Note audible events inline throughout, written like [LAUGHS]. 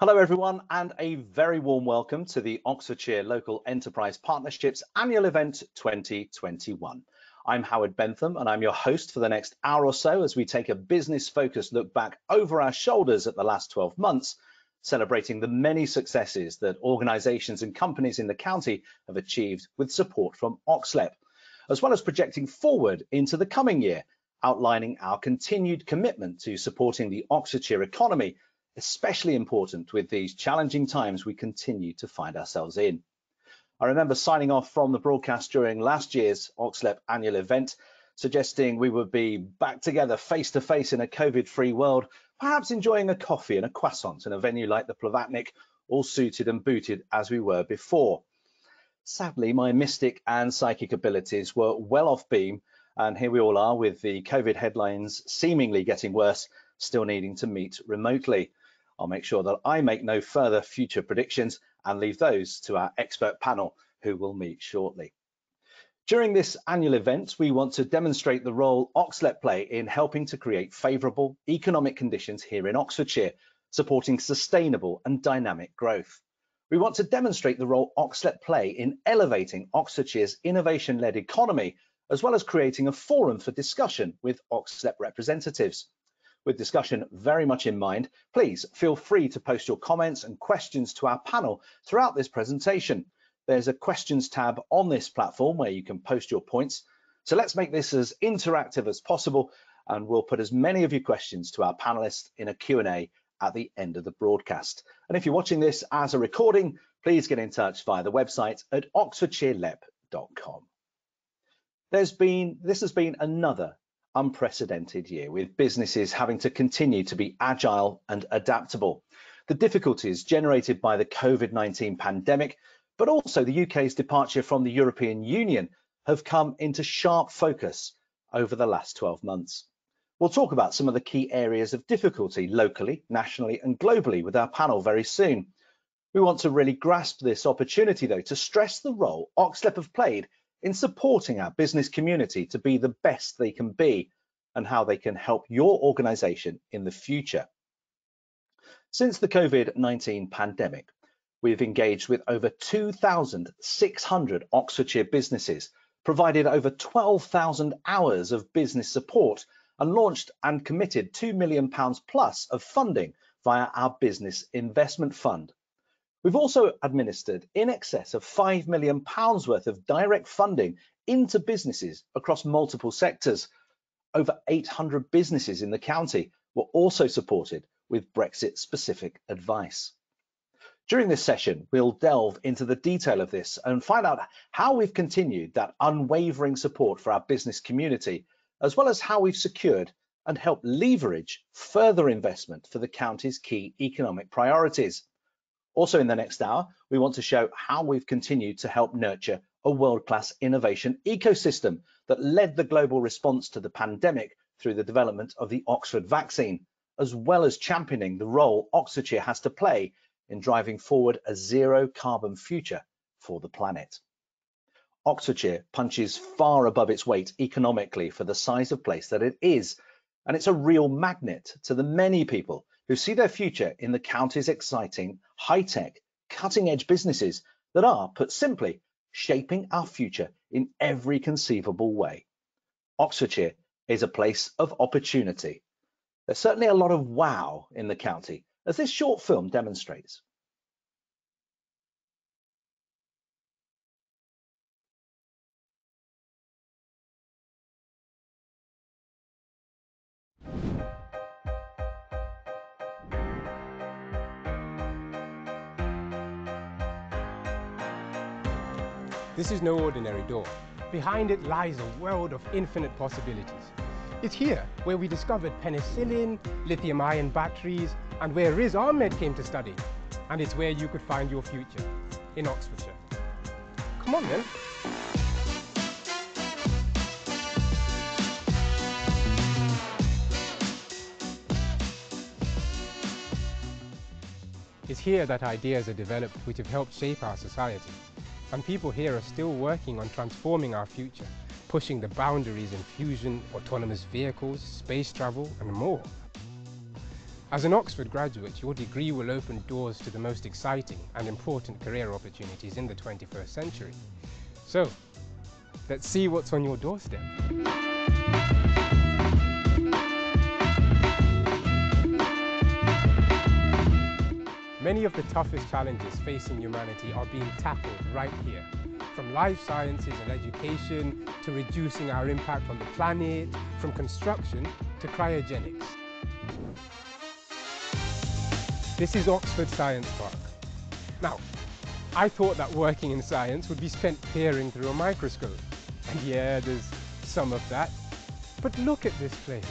Hello everyone and a very warm welcome to the Oxfordshire Local Enterprise Partnerships Annual Event 2021. I'm Howard Bentham and I'm your host for the next hour or so as we take a business focused look back over our shoulders at the last 12 months, celebrating the many successes that organisations and companies in the county have achieved with support from Oxlep, as well as projecting forward into the coming year, outlining our continued commitment to supporting the Oxfordshire economy especially important with these challenging times we continue to find ourselves in. I remember signing off from the broadcast during last year's Oxlep annual event, suggesting we would be back together face to face in a COVID-free world, perhaps enjoying a coffee and a croissant in a venue like the Blavatnik, all suited and booted as we were before. Sadly, my mystic and psychic abilities were well off beam, and here we all are with the COVID headlines seemingly getting worse, still needing to meet remotely. I'll make sure that I make no further future predictions and leave those to our expert panel who will meet shortly. During this annual event, we want to demonstrate the role Oxlep play in helping to create favourable economic conditions here in Oxfordshire, supporting sustainable and dynamic growth. We want to demonstrate the role Oxlep play in elevating Oxfordshire's innovation-led economy, as well as creating a forum for discussion with Oxlep representatives with discussion very much in mind, please feel free to post your comments and questions to our panel throughout this presentation. There's a questions tab on this platform where you can post your points. So let's make this as interactive as possible and we'll put as many of your questions to our panelists in a Q&A at the end of the broadcast. And if you're watching this as a recording, please get in touch via the website at oxfordshirelep.com. There's been, this has been another unprecedented year with businesses having to continue to be agile and adaptable. The difficulties generated by the COVID-19 pandemic, but also the UK's departure from the European Union have come into sharp focus over the last 12 months. We'll talk about some of the key areas of difficulty locally, nationally and globally with our panel very soon. We want to really grasp this opportunity though to stress the role Oxlep have played in supporting our business community to be the best they can be and how they can help your organization in the future. Since the COVID-19 pandemic, we've engaged with over 2,600 Oxfordshire businesses, provided over 12,000 hours of business support and launched and committed £2 million plus of funding via our Business Investment Fund. We've also administered in excess of £5 million worth of direct funding into businesses across multiple sectors. Over 800 businesses in the county were also supported with Brexit specific advice. During this session, we'll delve into the detail of this and find out how we've continued that unwavering support for our business community, as well as how we've secured and helped leverage further investment for the county's key economic priorities. Also in the next hour, we want to show how we've continued to help nurture a world-class innovation ecosystem that led the global response to the pandemic through the development of the Oxford vaccine, as well as championing the role Oxfordshire has to play in driving forward a zero carbon future for the planet. Oxfordshire punches far above its weight economically for the size of place that it is, and it's a real magnet to the many people who see their future in the county's exciting, high-tech, cutting-edge businesses that are, put simply, shaping our future in every conceivable way. Oxfordshire is a place of opportunity. There's certainly a lot of wow in the county, as this short film demonstrates. This is no ordinary door. Behind it lies a world of infinite possibilities. It's here where we discovered penicillin, lithium-ion batteries, and where Riz Ahmed came to study. And it's where you could find your future, in Oxfordshire. Come on then. It's here that ideas are developed which have helped shape our society. And people here are still working on transforming our future, pushing the boundaries in fusion, autonomous vehicles, space travel and more. As an Oxford graduate, your degree will open doors to the most exciting and important career opportunities in the 21st century. So, let's see what's on your doorstep. Many of the toughest challenges facing humanity are being tackled right here. From life sciences and education, to reducing our impact on the planet, from construction to cryogenics. This is Oxford Science Park. Now, I thought that working in science would be spent peering through a microscope. And yeah, there's some of that. But look at this place.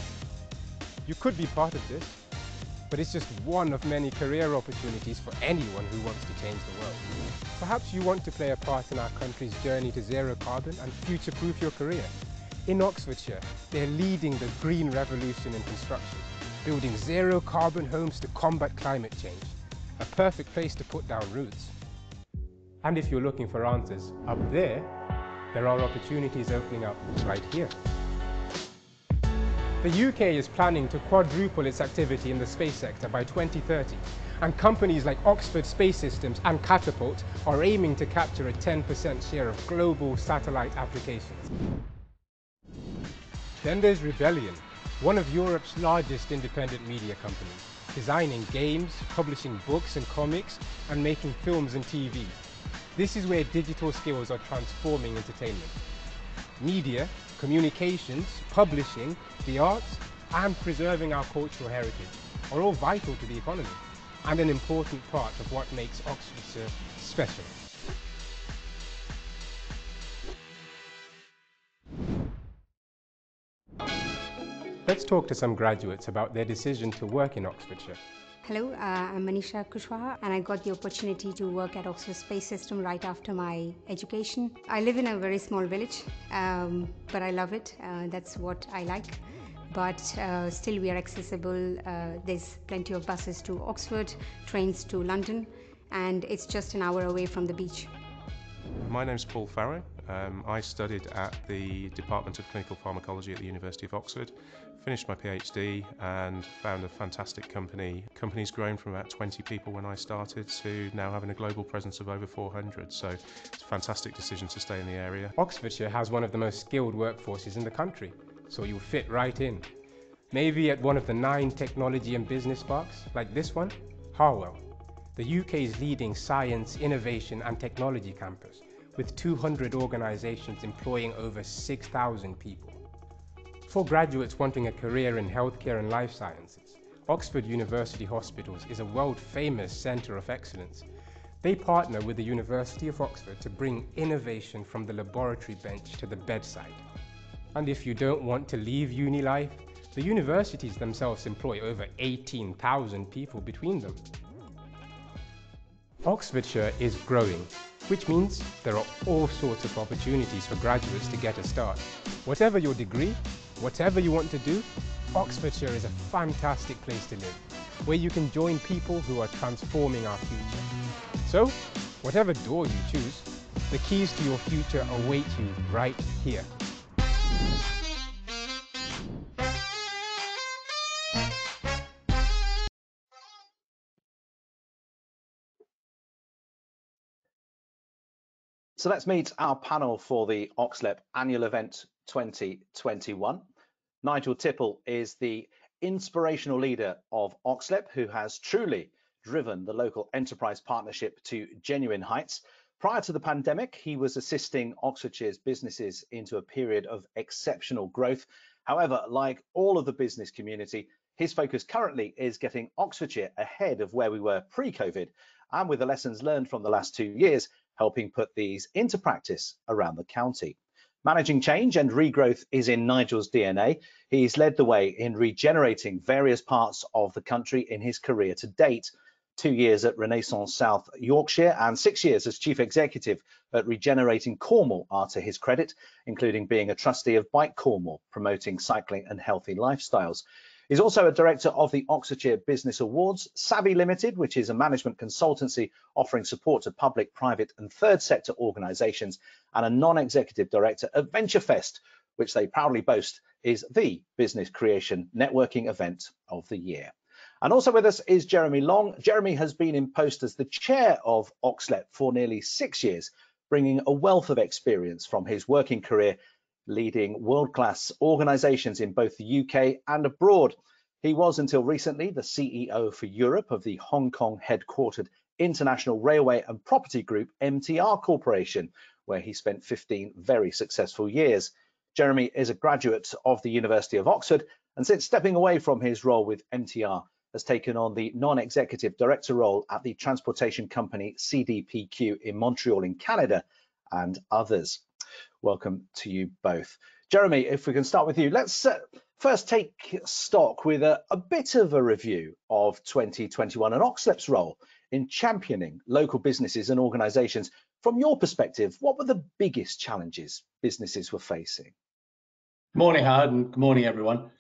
You could be part of this, but it's just one of many career opportunities for anyone who wants to change the world. Perhaps you want to play a part in our country's journey to zero carbon and future-proof your career. In Oxfordshire, they're leading the green revolution in construction building zero carbon homes to combat climate change. A perfect place to put down roots. And if you're looking for answers up there, there are opportunities opening up right here. The UK is planning to quadruple its activity in the space sector by 2030, and companies like Oxford Space Systems and Catapult are aiming to capture a 10% share of global satellite applications. Then there's Rebellion, one of Europe's largest independent media companies, designing games, publishing books and comics, and making films and TV. This is where digital skills are transforming entertainment. Media, communications, publishing, the arts, and preserving our cultural heritage are all vital to the economy and an important part of what makes Oxfordshire special. Let's talk to some graduates about their decision to work in Oxfordshire. Hello, uh, I'm Manisha Kushwaha and I got the opportunity to work at Oxford Space System right after my education. I live in a very small village, um, but I love it. Uh, that's what I like. But uh, still we are accessible. Uh, there's plenty of buses to Oxford, trains to London, and it's just an hour away from the beach. My name's Paul Farrow. Um, I studied at the Department of Clinical Pharmacology at the University of Oxford, finished my PhD and found a fantastic company. Company's grown from about 20 people when I started to now having a global presence of over 400. So it's a fantastic decision to stay in the area. Oxfordshire has one of the most skilled workforces in the country, so you'll fit right in. Maybe at one of the nine technology and business parks, like this one, Harwell, the UK's leading science, innovation and technology campus, with 200 organisations employing over 6,000 people. For graduates wanting a career in healthcare and life sciences, Oxford University Hospitals is a world-famous centre of excellence. They partner with the University of Oxford to bring innovation from the laboratory bench to the bedside. And if you don't want to leave uni life, the universities themselves employ over 18,000 people between them. Oxfordshire is growing, which means there are all sorts of opportunities for graduates to get a start. Whatever your degree, Whatever you want to do, Oxfordshire is a fantastic place to live, where you can join people who are transforming our future. So, whatever door you choose, the keys to your future await you right here. So let's meet our panel for the Oxlep annual event 2021. Nigel Tipple is the inspirational leader of Oxlep, who has truly driven the local enterprise partnership to genuine heights. Prior to the pandemic, he was assisting Oxfordshire's businesses into a period of exceptional growth. However, like all of the business community, his focus currently is getting Oxfordshire ahead of where we were pre-COVID, and with the lessons learned from the last two years, helping put these into practice around the county. Managing change and regrowth is in Nigel's DNA. He's led the way in regenerating various parts of the country in his career to date. Two years at Renaissance South Yorkshire and six years as chief executive at Regenerating Cornwall are to his credit, including being a trustee of Bike Cornwall, promoting cycling and healthy lifestyles. He's also a director of the Oxfordshire Business Awards, Savvy Limited, which is a management consultancy offering support to public, private and third sector organisations, and a non-executive director of VentureFest, which they proudly boast is the business creation networking event of the year. And also with us is Jeremy Long. Jeremy has been in post as the chair of Oxlep for nearly six years, bringing a wealth of experience from his working career leading world-class organizations in both the UK and abroad. He was until recently the CEO for Europe of the Hong Kong headquartered International Railway and Property Group MTR Corporation, where he spent 15 very successful years. Jeremy is a graduate of the University of Oxford and since stepping away from his role with MTR has taken on the non-executive director role at the transportation company CDPQ in Montreal in Canada and others. Welcome to you both. Jeremy, if we can start with you, let's uh, first take stock with a, a, bit of a review of 2021 and Oxlep's role in championing local businesses and organisations. From your perspective, what were the biggest challenges businesses were facing? Morning, Howard, and good morning, everyone.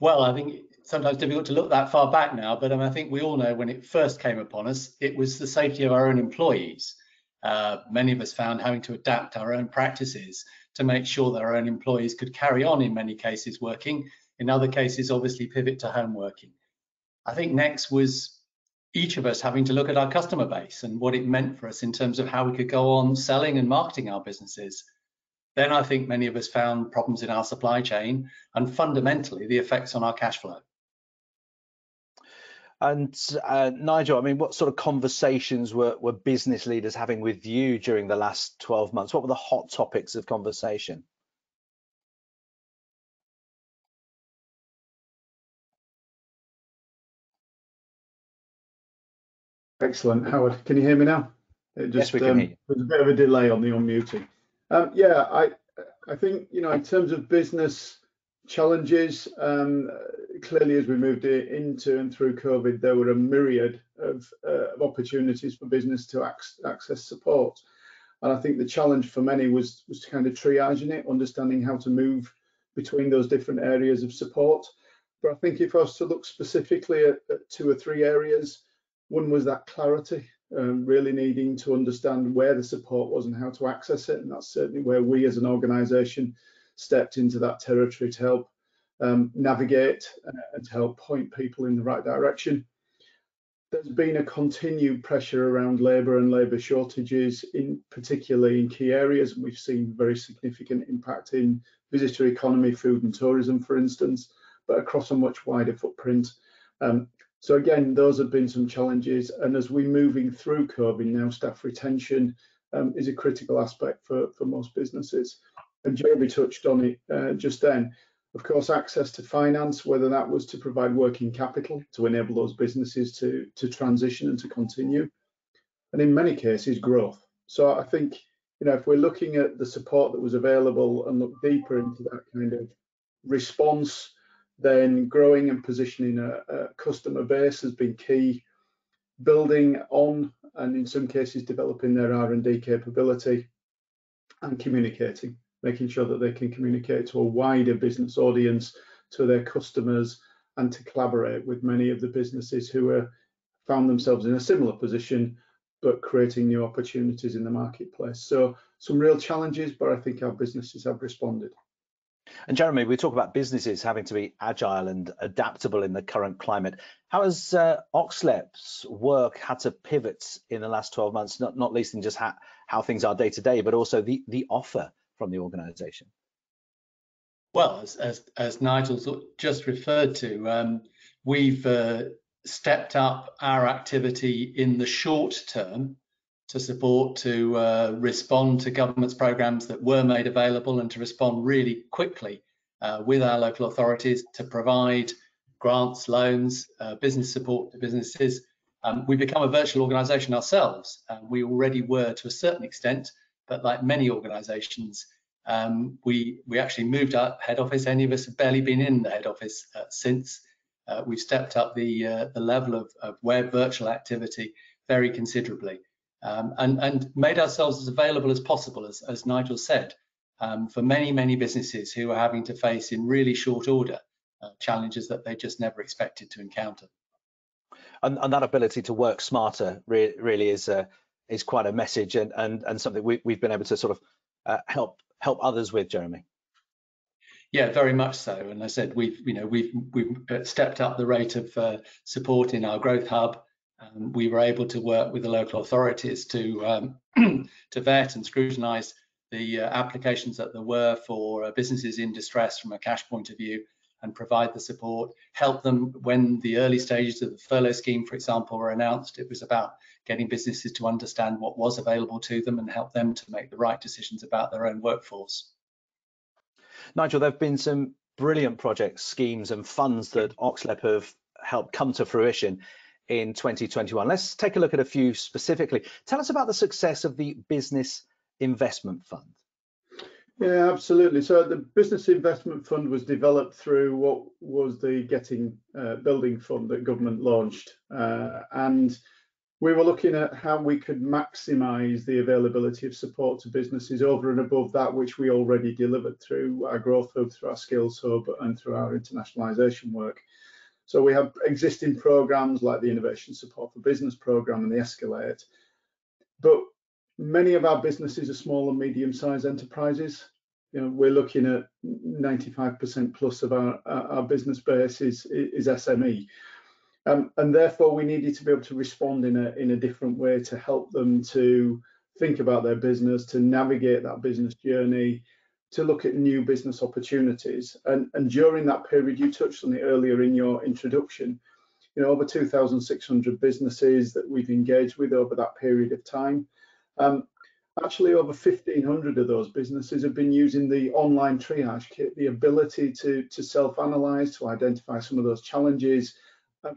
Well, I think it's sometimes difficult to look that far back now, but um, I think we all know when it first came upon us, it was the safety of our own employees. Uh, many of us found having to adapt our own practices to make sure that our own employees could carry on in many cases working, in other cases obviously pivot to home working. I think next was each of us having to look at our customer base and what it meant for us in terms of how we could go on selling and marketing our businesses. Then I think many of us found problems in our supply chain and fundamentally the effects on our cash flow. And uh, Nigel, I mean, what sort of conversations were, were business leaders having with you during the last 12 months? What were the hot topics of conversation? Excellent. Howard, can you hear me now? It just, yes, we can um, hear you. There's a bit of a delay on the unmuting. Um, yeah, I, I think, you know, in terms of business challenges, um, clearly as we moved into and through COVID, there were a myriad of, uh, of opportunities for business to ac access support. And I think the challenge for many was, was to kind of triaging it, understanding how to move between those different areas of support. But I think if I was to look specifically at, at two or three areas, one was that clarity, um, really needing to understand where the support was and how to access it. And that's certainly where we as an organisation stepped into that territory to help um, navigate uh, and to help point people in the right direction. There's been a continued pressure around labour and labour shortages, in particularly in key areas. And we've seen very significant impact in visitor economy, food and tourism, for instance, but across a much wider footprint. Um, so again, those have been some challenges. And as we're moving through COVID now, staff retention um, is a critical aspect for, for most businesses. And Jeremy touched on it uh, just then. Of course, access to finance, whether that was to provide working capital to enable those businesses to, to transition and to continue. And in many cases, growth. So I think, you know, if we're looking at the support that was available and look deeper into that kind of response then growing and positioning a, a customer base has been key. Building on and in some cases developing their R&D capability and communicating, making sure that they can communicate to a wider business audience, to their customers, and to collaborate with many of the businesses who are found themselves in a similar position, but creating new opportunities in the marketplace. So some real challenges, but I think our businesses have responded. And Jeremy, we talk about businesses having to be agile and adaptable in the current climate. How has uh, Oxlep's work had to pivot in the last 12 months, not, not least in just how, how things are day to day, but also the, the offer from the organization? Well, as, as, as Nigel's just referred to, um, we've uh, stepped up our activity in the short term to support to uh, respond to government's programs that were made available and to respond really quickly uh, with our local authorities to provide grants, loans, uh, business support to businesses. Um, we've become a virtual organisation ourselves. we already were to a certain extent, but like many organisations, um, we we actually moved our head office. Any of us have barely been in the head office uh, since. Uh, we've stepped up the uh, the level of, of web virtual activity very considerably um, and, and made ourselves as available as possible, as, as Nigel said, um, for many, many businesses who are having to face in really short order uh, challenges that they just never expected to encounter. And, and that ability to work smarter re really is uh, is quite a message and, and, and something we, we've been able to sort of uh, help help others with, Jeremy. Yeah, very much so. And I said we've, you know, we've we've uh, stepped up the rate of uh, support in our growth hub. Um, we were able to work with the local authorities to um, [CLEARS THROAT] to vet and scrutinise the uh, applications that there were for uh, businesses in distress from a cash point of view, and provide the support. Help them when the early stages of the furlough scheme, for example, were announced. It was about getting businesses to understand what was available to them and help them to make the right decisions about their own workforce. Nigel, there have been some brilliant projects, schemes and funds that Oxlep have helped come to fruition in 2021. Let's take a look at a few specifically. Tell us about the success of the Business Investment Fund. Yeah, absolutely. So the Business Investment Fund was developed through what was the Getting uh, Building Fund that government launched. Uh, and we were looking at how we could maximize the availability of support to businesses over and above that which we already delivered through our growth hub, through our skills hub, and through our internationalization work. So we have existing programs like the Innovation Support for Business program and the Escalate. But many of our businesses are small and medium-sized enterprises. You know, we're looking at 95% plus of our, our business base is, is SME. Um, and therefore, we needed to be able to respond in a in a different way to help them to think about their business, to navigate that business journey, to look at new business opportunities. And and during that period, you touched on it earlier in your introduction. You know, over 2,600 businesses that we've engaged with over that period of time. Um, actually, over 1,500 of those businesses have been using the online triage kit, the ability to to self-analyze, to identify some of those challenges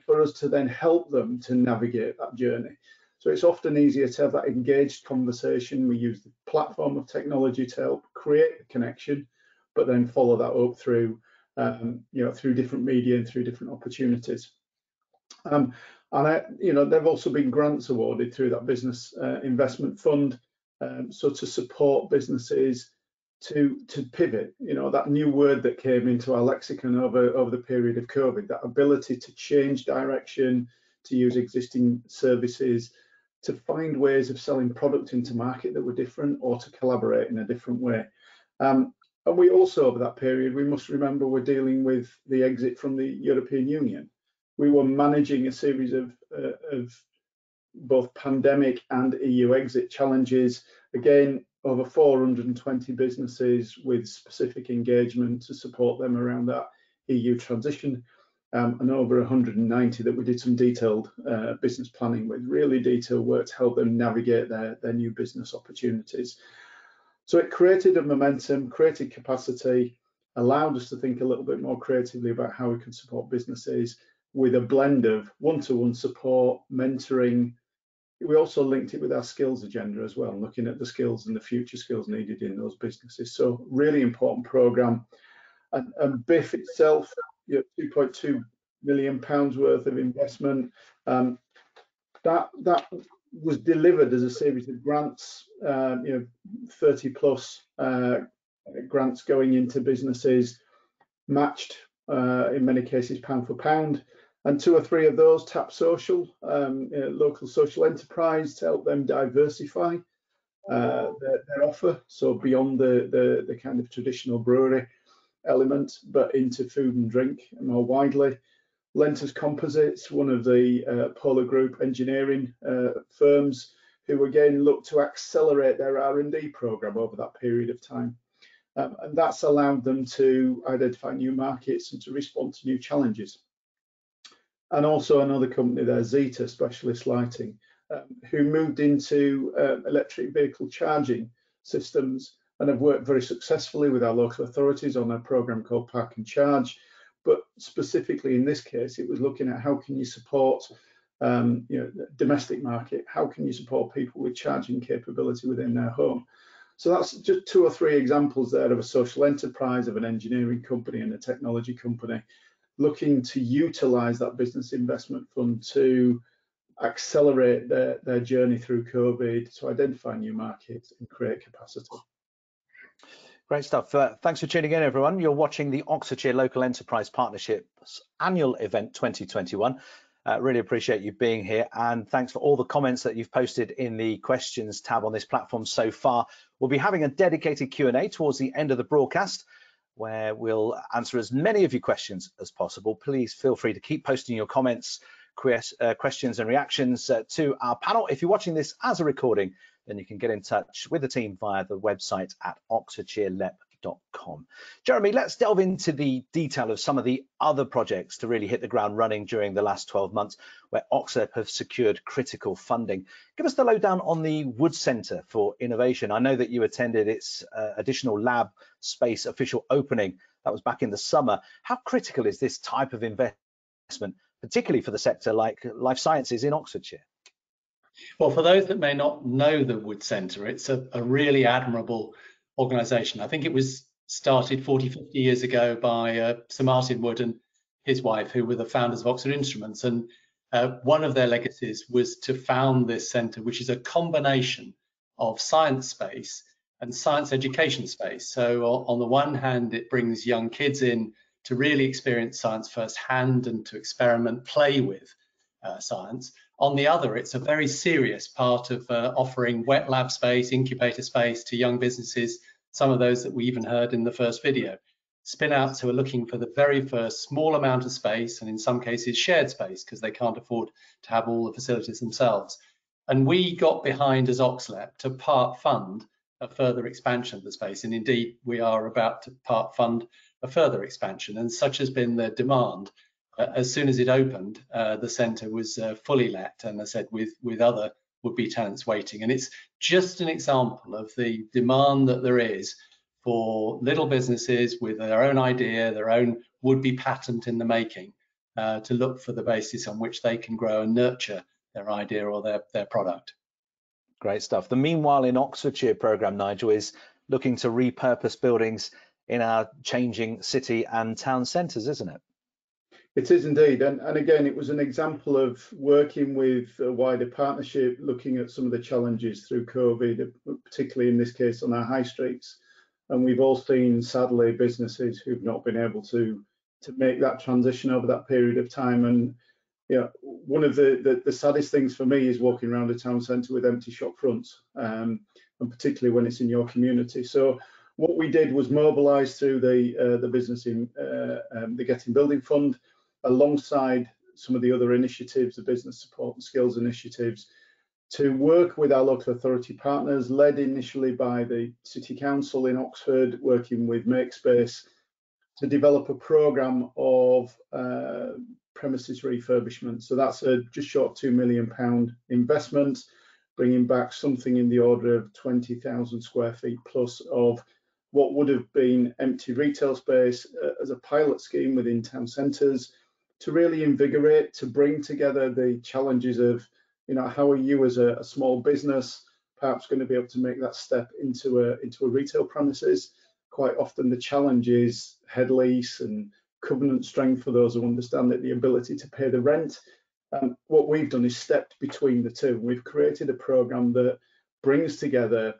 for us to then help them to navigate that journey. So it's often easier to have that engaged conversation. We use the platform of technology to help create the connection, but then follow that up through, um, you know, through different media and through different opportunities. Um, and I, you know, there've also been grants awarded through that business uh, investment fund, um, so to support businesses to to pivot you know that new word that came into our lexicon over over the period of covid that ability to change direction to use existing services to find ways of selling product into market that were different or to collaborate in a different way. Um, and we also over that period we must remember we're dealing with the exit from the european union. We were managing a series of uh, of both pandemic and eu exit challenges. Again over 420 businesses with specific engagement to support them around that EU transition, um, and over 190 that we did some detailed uh, business planning with, really detailed work to help them navigate their, their new business opportunities. So it created a momentum, created capacity, allowed us to think a little bit more creatively about how we can support businesses with a blend of one-to-one -one support, mentoring, we also linked it with our skills agenda as well, looking at the skills and the future skills needed in those businesses. So really important program. And, and BIF itself, you know, 2.2 million pounds worth of investment. Um, that that was delivered as a series of grants, um, you know, 30 plus uh, grants going into businesses, matched uh, in many cases pound for pound and two or three of those tap social, um, local social enterprise to help them diversify uh, their, their, offer. So beyond the, the, the kind of traditional brewery element, but into food and drink more widely. Lentus Composites, one of the uh, Polar Group engineering uh, firms, who again look to accelerate their R&D program over that period of time. Um, and that's allowed them to identify new markets and to respond to new challenges and also another company there, Zeta Specialist Lighting, um, who moved into uh, electric vehicle charging systems and have worked very successfully with our local authorities on a program called Park and Charge. But specifically in this case, it was looking at how can you support um, you know, domestic market, how can you support people with charging capability within their home. So that's just two or three examples there of a social enterprise, of an engineering company and a technology company looking to utilize that business investment fund to accelerate their, their journey through COVID, to identify new markets and create capacity. Great stuff. Uh, thanks for tuning in, everyone. You're watching the Oxfordshire Local Enterprise Partnerships annual event 2021. Uh, really appreciate you being here and thanks for all the comments that you've posted in the questions tab on this platform so far. We'll be having a dedicated Q&A towards the end of the broadcast where we'll answer as many of your questions as possible. Please feel free to keep posting your comments, uh, questions and reactions uh, to our panel. If you're watching this as a recording, then you can get in touch with the team via the website at oxfordshirelep.com. Jeremy, let's delve into the detail of some of the other projects to really hit the ground running during the last 12 months where OxLEP have secured critical funding. Give us the lowdown on the Wood Centre for Innovation. I know that you attended its uh, additional lab space official opening. That was back in the summer. How critical is this type of investment, particularly for the sector like life sciences in Oxfordshire? Well, for those that may not know the Wood Centre, it's a, a really admirable organisation. I think it was started 40, 50 years ago by uh, Sir Martin Wood and his wife, who were the founders of Oxford Instruments. And uh, one of their legacies was to found this centre, which is a combination of science space and science education space. So on the one hand, it brings young kids in to really experience science firsthand and to experiment, play with uh, science. On the other, it's a very serious part of uh, offering wet lab space, incubator space to young businesses, some of those that we even heard in the first video. Spinouts who are looking for the very first small amount of space, and in some cases shared space, because they can't afford to have all the facilities themselves. And we got behind as OxLEP to part fund a further expansion of the space. And indeed, we are about to part fund a further expansion. And such has been the demand as soon as it opened, uh, the centre was uh, fully let, and I said with with other would-be tenants waiting. And it's just an example of the demand that there is for little businesses with their own idea, their own would-be patent in the making, uh, to look for the basis on which they can grow and nurture their idea or their their product. Great stuff. The Meanwhile in Oxfordshire program, Nigel, is looking to repurpose buildings in our changing city and town centres, isn't it? It is indeed, and, and again, it was an example of working with a wider partnership, looking at some of the challenges through COVID, particularly in this case on our high streets. And we've all seen, sadly, businesses who've not been able to to make that transition over that period of time. And yeah, you know, one of the, the, the saddest things for me is walking around a town centre with empty shop fronts, um, and particularly when it's in your community. So what we did was mobilise through the uh, the business in uh, um, the Getting Building Fund alongside some of the other initiatives, the business support and skills initiatives, to work with our local authority partners, led initially by the City Council in Oxford, working with MakeSpace, to develop a programme of uh, premises refurbishment. So that's a just short £2 million investment, bringing back something in the order of 20,000 square feet plus of what would have been empty retail space uh, as a pilot scheme within town centres, to really invigorate, to bring together the challenges of, you know, how are you as a, a small business perhaps going to be able to make that step into a into a retail premises? Quite often the challenge is head lease and covenant strength for those who understand it, the ability to pay the rent. Um, what we've done is stepped between the two. We've created a program that brings together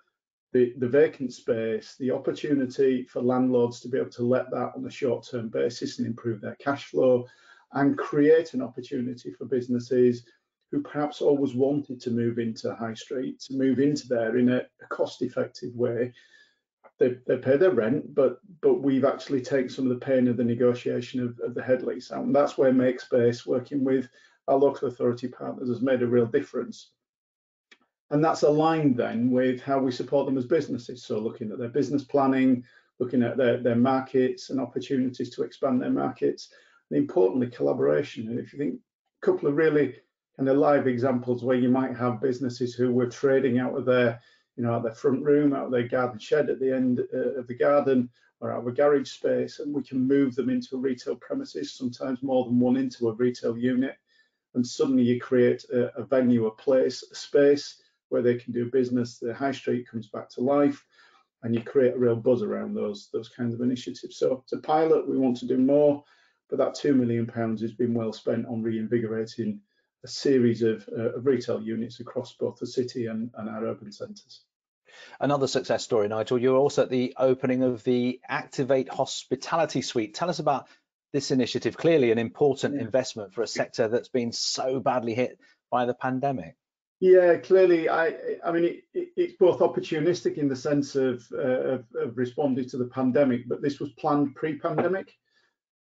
the, the vacant space, the opportunity for landlords to be able to let that on a short-term basis and improve their cash flow, and create an opportunity for businesses who perhaps always wanted to move into high street, to move into there in a, a cost-effective way. They, they pay their rent, but but we've actually taken some of the pain of the negotiation of, of the head lease out. And that's where MakeSpace, working with our local authority partners, has made a real difference. And that's aligned then with how we support them as businesses. So looking at their business planning, looking at their, their markets and opportunities to expand their markets, importantly, collaboration. And if you think a couple of really kind of live examples where you might have businesses who were trading out of their, you know, out their front room, out of their garden shed at the end uh, of the garden, or out of a garage space, and we can move them into a retail premises, sometimes more than one into a retail unit. And suddenly you create a, a venue, a place, a space where they can do business. The high street comes back to life and you create a real buzz around those those kinds of initiatives. So a pilot, we want to do more but that two million pounds has been well spent on reinvigorating a series of, uh, of retail units across both the city and, and our urban centres. Another success story, Nigel. You're also at the opening of the Activate Hospitality Suite. Tell us about this initiative. Clearly, an important yeah. investment for a sector that's been so badly hit by the pandemic. Yeah, clearly, I I mean, it, it, it's both opportunistic in the sense of, uh, of, of responding to the pandemic, but this was planned pre-pandemic.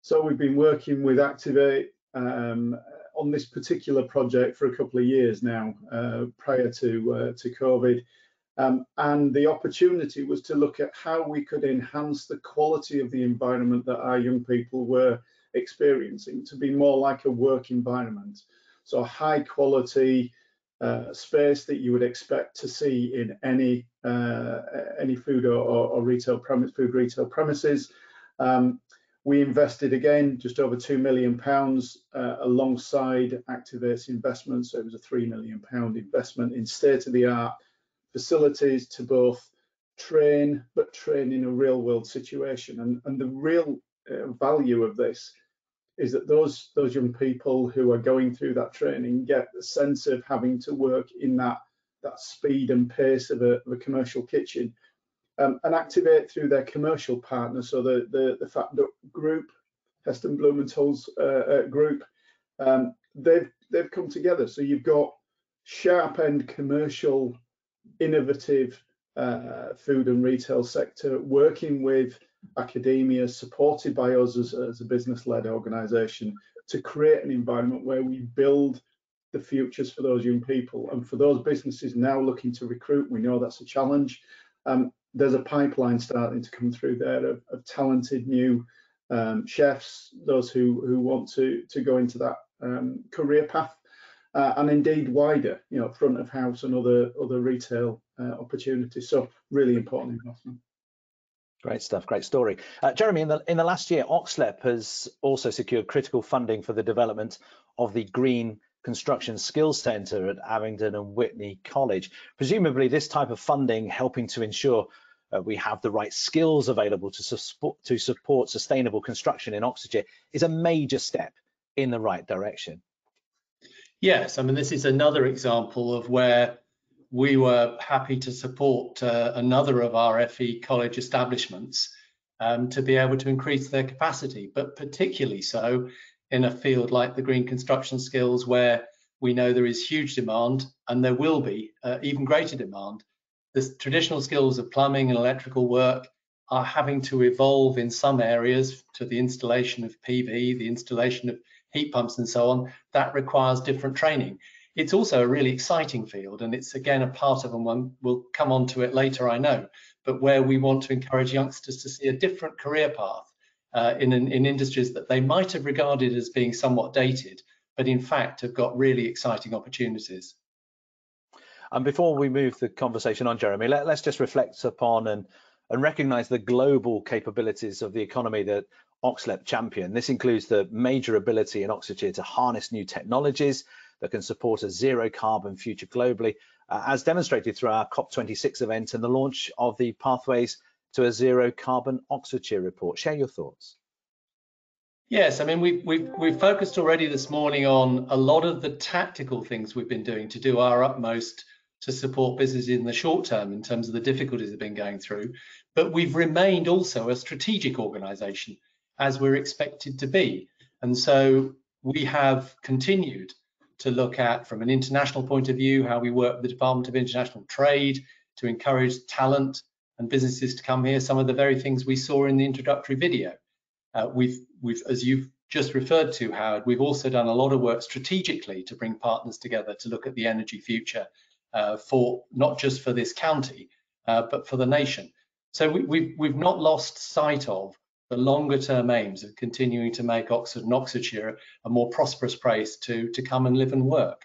So we've been working with Activate um, on this particular project for a couple of years now, uh, prior to uh, to COVID. Um, and the opportunity was to look at how we could enhance the quality of the environment that our young people were experiencing to be more like a work environment. So a high quality uh, space that you would expect to see in any uh, any food or, or, retail premise, food retail premises. Um, we invested again just over two million pounds uh, alongside Activate's investment. So it was a three million pound investment in state-of-the-art facilities to both train, but train in a real-world situation. And, and the real uh, value of this is that those those young people who are going through that training get the sense of having to work in that that speed and pace of a, of a commercial kitchen um, and activate through their commercial partners so the the, the fat group heston blumenthal's uh, uh, group um, they've they've come together so you've got sharp end commercial innovative uh, food and retail sector working with academia, supported by us as, as a business-led organisation, to create an environment where we build the futures for those young people. And for those businesses now looking to recruit, we know that's a challenge. Um, there's a pipeline starting to come through there of, of talented new um, chefs, those who who want to to go into that um, career path, uh, and indeed wider, you know, front of house and other other retail uh, opportunities. So really important investment. Great stuff, great story. Uh, Jeremy, in the, in the last year, Oxlep has also secured critical funding for the development of the Green Construction Skills Centre at Abingdon and Witney College. Presumably this type of funding helping to ensure uh, we have the right skills available to support, to support sustainable construction in Oxfordshire is a major step in the right direction. Yes, I mean, this is another example of where we were happy to support uh, another of our FE college establishments um, to be able to increase their capacity, but particularly so in a field like the green construction skills where we know there is huge demand and there will be uh, even greater demand. The traditional skills of plumbing and electrical work are having to evolve in some areas to the installation of PV, the installation of heat pumps and so on. That requires different training it's also a really exciting field and it's again a part of and one we'll come on to it later I know but where we want to encourage youngsters to see a different career path uh, in, in industries that they might have regarded as being somewhat dated but in fact have got really exciting opportunities. And before we move the conversation on, Jeremy, let, us just reflect upon and, and recognize the global capabilities of the economy that Oxlep champion. This includes the major ability in Oxfordshire to harness new technologies that can support a zero carbon future globally, uh, as demonstrated through our COP26 event and the launch of the Pathways to a Zero Carbon Oxfordshire report. Share your thoughts. Yes, I mean, we've, we've, we've focused already this morning on a lot of the tactical things we've been doing to do our utmost to support businesses in the short term in terms of the difficulties they've been going through. But we've remained also a strategic organisation as we're expected to be. And so we have continued to look at from an international point of view, how we work with the Department of International Trade to encourage talent and businesses to come here, some of the very things we saw in the introductory video. Uh, we've, we've, as you've just referred to, Howard, we've also done a lot of work strategically to bring partners together to look at the energy future uh, for not just for this county, uh, but for the nation. So we, we've, we've not lost sight of the longer term aims of continuing to make Oxford and Oxfordshire a more prosperous place to, to come and live and work.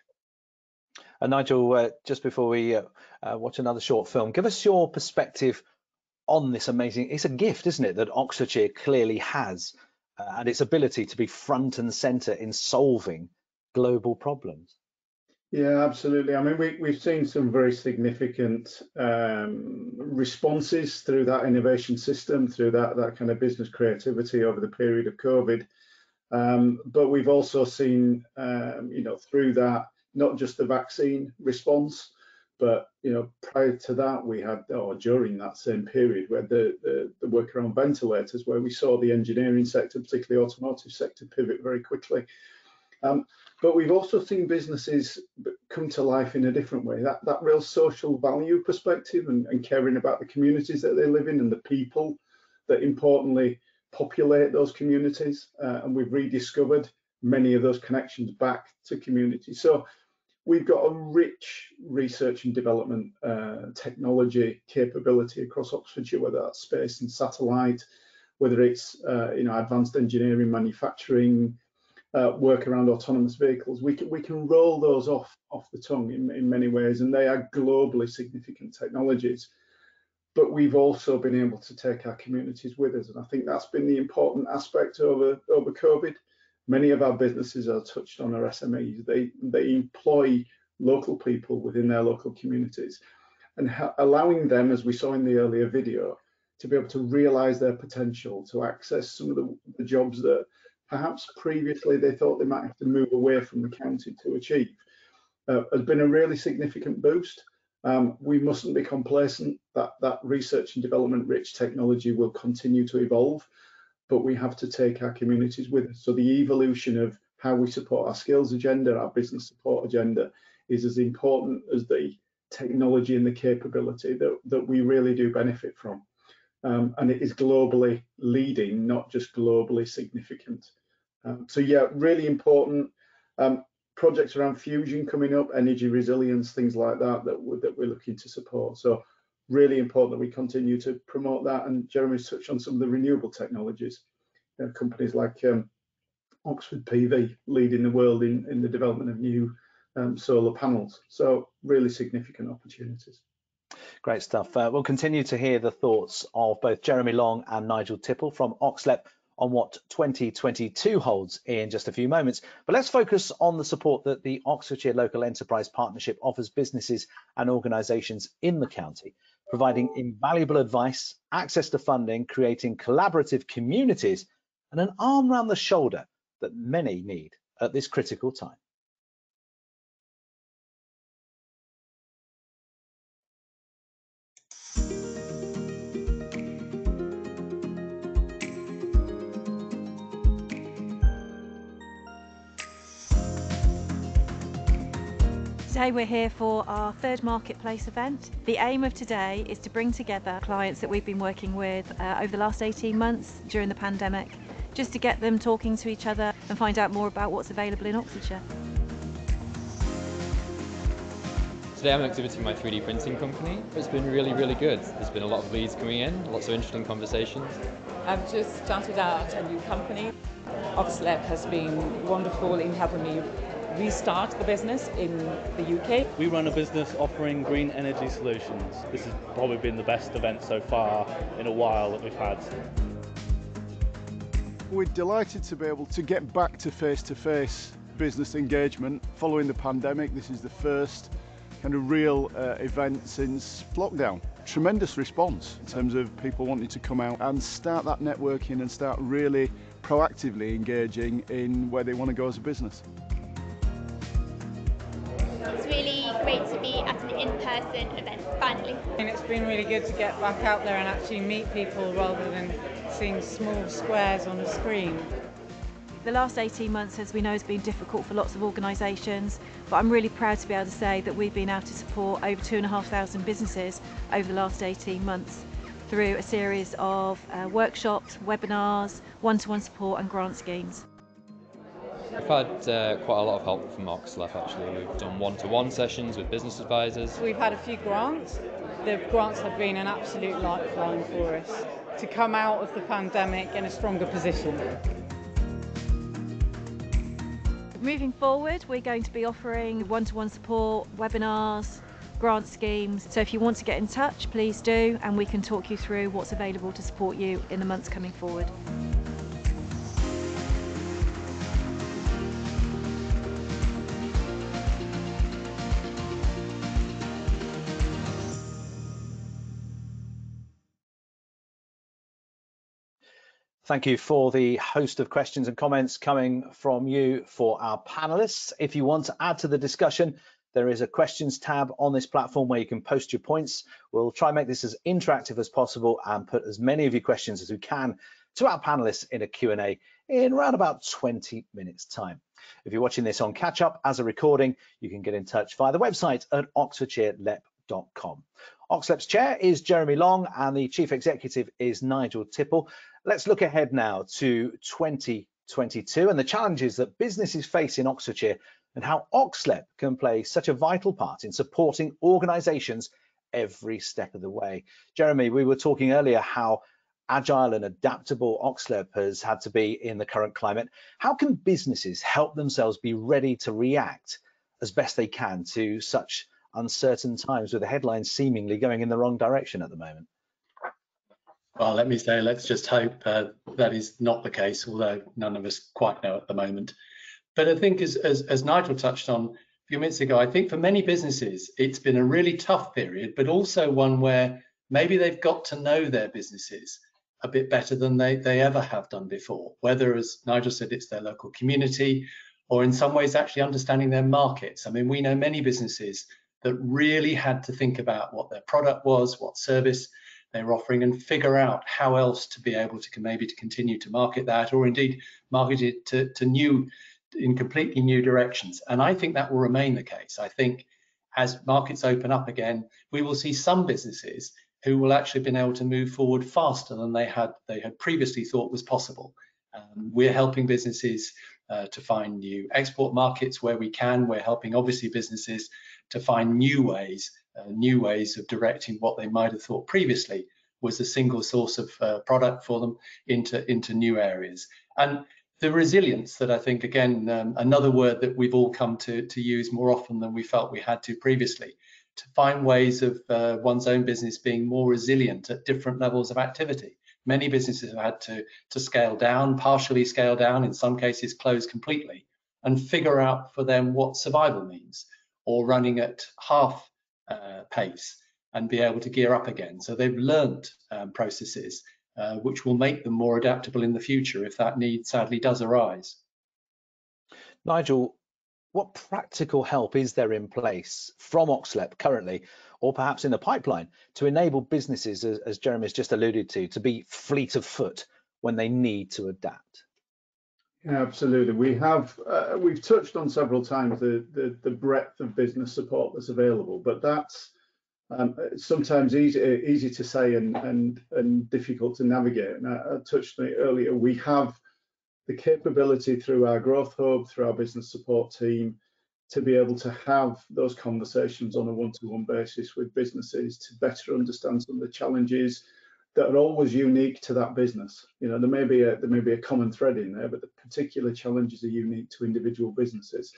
And Nigel, uh, just before we uh, uh, watch another short film, give us your perspective on this amazing, it's a gift, isn't it, that Oxfordshire clearly has uh, and its ability to be front and center in solving global problems. Yeah, absolutely. I mean, we, we've seen some very significant um, responses through that innovation system, through that, that kind of business creativity over the period of COVID. Um, but we've also seen, um, you know, through that, not just the vaccine response, but, you know, prior to that, we had, or during that same period, where the, the, the work around ventilators, where we saw the engineering sector, particularly automotive sector, pivot very quickly. Um, but we've also seen businesses come to life in a different way. That that real social value perspective and, and caring about the communities that they live in and the people that importantly populate those communities. Uh, and we've rediscovered many of those connections back to communities. So we've got a rich research and development uh, technology capability across Oxfordshire, whether that's space and satellite, whether it's uh, you know advanced engineering, manufacturing, uh, work around autonomous vehicles. We can we can roll those off off the tongue in, in many ways, and they are globally significant technologies. But we've also been able to take our communities with us, and I think that's been the important aspect over over COVID. Many of our businesses are touched on our SMEs. They they employ local people within their local communities, and allowing them, as we saw in the earlier video, to be able to realize their potential, to access some of the, the jobs that perhaps previously they thought they might have to move away from the county to achieve, uh, has been a really significant boost. Um, we mustn't be complacent that that research and development rich technology will continue to evolve, but we have to take our communities with us. So the evolution of how we support our skills agenda, our business support agenda is as important as the technology and the capability that, that we really do benefit from um, and it is globally leading, not just globally significant. Um, so yeah, really important um, projects around fusion coming up, energy resilience, things like that that we're, that we're looking to support. So really important that we continue to promote that. And Jeremy's touched on some of the renewable technologies. You know, companies like um, Oxford PV leading the world in, in the development of new um, solar panels. So really significant opportunities. Great stuff. Uh, we'll continue to hear the thoughts of both Jeremy Long and Nigel Tipple from Oxlep on what 2022 holds in just a few moments. But let's focus on the support that the Oxfordshire Local Enterprise Partnership offers businesses and organisations in the county, providing invaluable advice, access to funding, creating collaborative communities, and an arm round the shoulder that many need at this critical time. Today we're here for our third marketplace event. The aim of today is to bring together clients that we've been working with uh, over the last 18 months during the pandemic, just to get them talking to each other and find out more about what's available in Oxfordshire. Today I'm exhibiting my 3D printing company. It's been really, really good. There's been a lot of leads coming in, lots of interesting conversations. I've just started out a new company. Oxlep has been wonderful in helping me restart the business in the UK. We run a business offering green energy solutions. This has probably been the best event so far in a while that we've had. We're delighted to be able to get back to face-to-face -face business engagement following the pandemic. This is the first kind of real uh, event since lockdown. Tremendous response in terms of people wanting to come out and start that networking and start really proactively engaging in where they want to go as a business really great to be at an in-person event, finally. And it's been really good to get back out there and actually meet people rather than seeing small squares on a screen. The last 18 months, as we know, has been difficult for lots of organisations, but I'm really proud to be able to say that we've been able to support over 2,500 businesses over the last 18 months through a series of uh, workshops, webinars, one-to-one -one support and grant schemes. We've had uh, quite a lot of help from Oxlep actually. We've done one-to-one sessions with business advisors. We've had a few grants. The grants have been an absolute lifeline for us to come out of the pandemic in a stronger position. Moving forward, we're going to be offering one-to-one support, webinars, grant schemes. So if you want to get in touch, please do, and we can talk you through what's available to support you in the months coming forward. Thank you for the host of questions and comments coming from you for our panelists. If you want to add to the discussion, there is a questions tab on this platform where you can post your points. We'll try and make this as interactive as possible and put as many of your questions as we can to our panelists in a Q&A in around about 20 minutes time. If you're watching this on catch up as a recording, you can get in touch via the website at oxfordshirelep.com. Oxlep's chair is Jeremy Long and the chief executive is Nigel Tipple. Let's look ahead now to 2022 and the challenges that businesses face in Oxfordshire and how Oxlep can play such a vital part in supporting organisations every step of the way. Jeremy, we were talking earlier how agile and adaptable Oxlep has had to be in the current climate. How can businesses help themselves be ready to react as best they can to such uncertain times with the headlines seemingly going in the wrong direction at the moment? Well, let me say, let's just hope uh, that is not the case, although none of us quite know at the moment. But I think as, as, as Nigel touched on a few minutes ago, I think for many businesses, it's been a really tough period, but also one where maybe they've got to know their businesses a bit better than they, they ever have done before, whether, as Nigel said, it's their local community or in some ways actually understanding their markets. I mean, we know many businesses that really had to think about what their product was, what service they were offering, and figure out how else to be able to maybe to continue to market that, or indeed market it to, to new, in completely new directions. And I think that will remain the case. I think as markets open up again, we will see some businesses who will actually been able to move forward faster than they had they had previously thought was possible. Um, we're helping businesses uh, to find new export markets where we can. We're helping obviously businesses to find new ways, new ways of directing what they might have thought previously was a single source of uh, product for them into into new areas. And the resilience that I think again um, another word that we've all come to to use more often than we felt we had to previously to find ways of uh, one's own business being more resilient at different levels of activity. Many businesses have had to, to scale down, partially scale down, in some cases close completely, and figure out for them what survival means, or running at half uh, pace and be able to gear up again. So they've learned um, processes uh, which will make them more adaptable in the future if that need sadly does arise. Nigel, what practical help is there in place from Oxlep currently, or perhaps in the pipeline, to enable businesses, as, as Jeremy has just alluded to, to be fleet of foot when they need to adapt? Absolutely. We have uh, we've touched on several times the, the, the breadth of business support that's available, but that's um, sometimes easy easy to say and and and difficult to navigate. And I, I touched on it earlier. We have the capability through our growth hub, through our business support team, to be able to have those conversations on a one-to-one basis with businesses to better understand some of the challenges that are always unique to that business. You know, there may be a there may be a common thread in there, but the particular challenges are unique to individual businesses.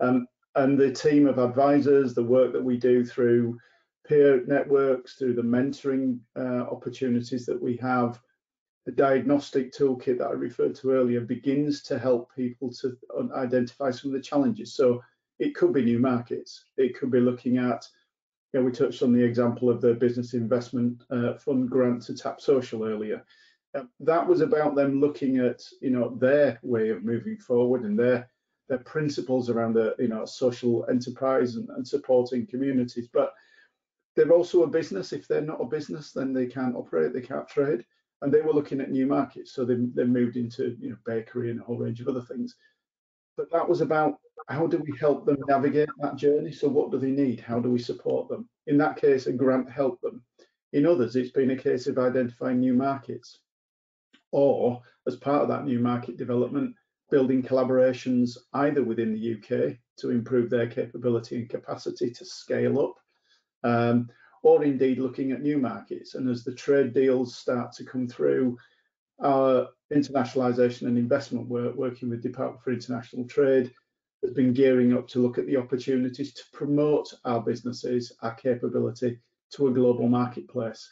Um, and the team of advisors, the work that we do through peer networks, through the mentoring uh, opportunities that we have, the diagnostic toolkit that I referred to earlier begins to help people to identify some of the challenges. So it could be new markets. It could be looking at, know, we touched on the example of the business investment uh, fund grant to Tap Social earlier. Uh, that was about them looking at, you know, their way of moving forward and their their principles around the, you know, social enterprise and, and supporting communities. But they're also a business. If they're not a business, then they can't operate, they can't trade and they were looking at new markets. So they, they moved into you know bakery and a whole range of other things. But that was about how do we help them navigate that journey? So what do they need? How do we support them? In that case, a grant helped them. In others, it's been a case of identifying new markets, or as part of that new market development, building collaborations either within the UK to improve their capability and capacity to scale up, um, or indeed looking at new markets. And as the trade deals start to come through, our internationalisation and investment work, working with Department for International Trade, has been gearing up to look at the opportunities to promote our businesses, our capability to a global marketplace.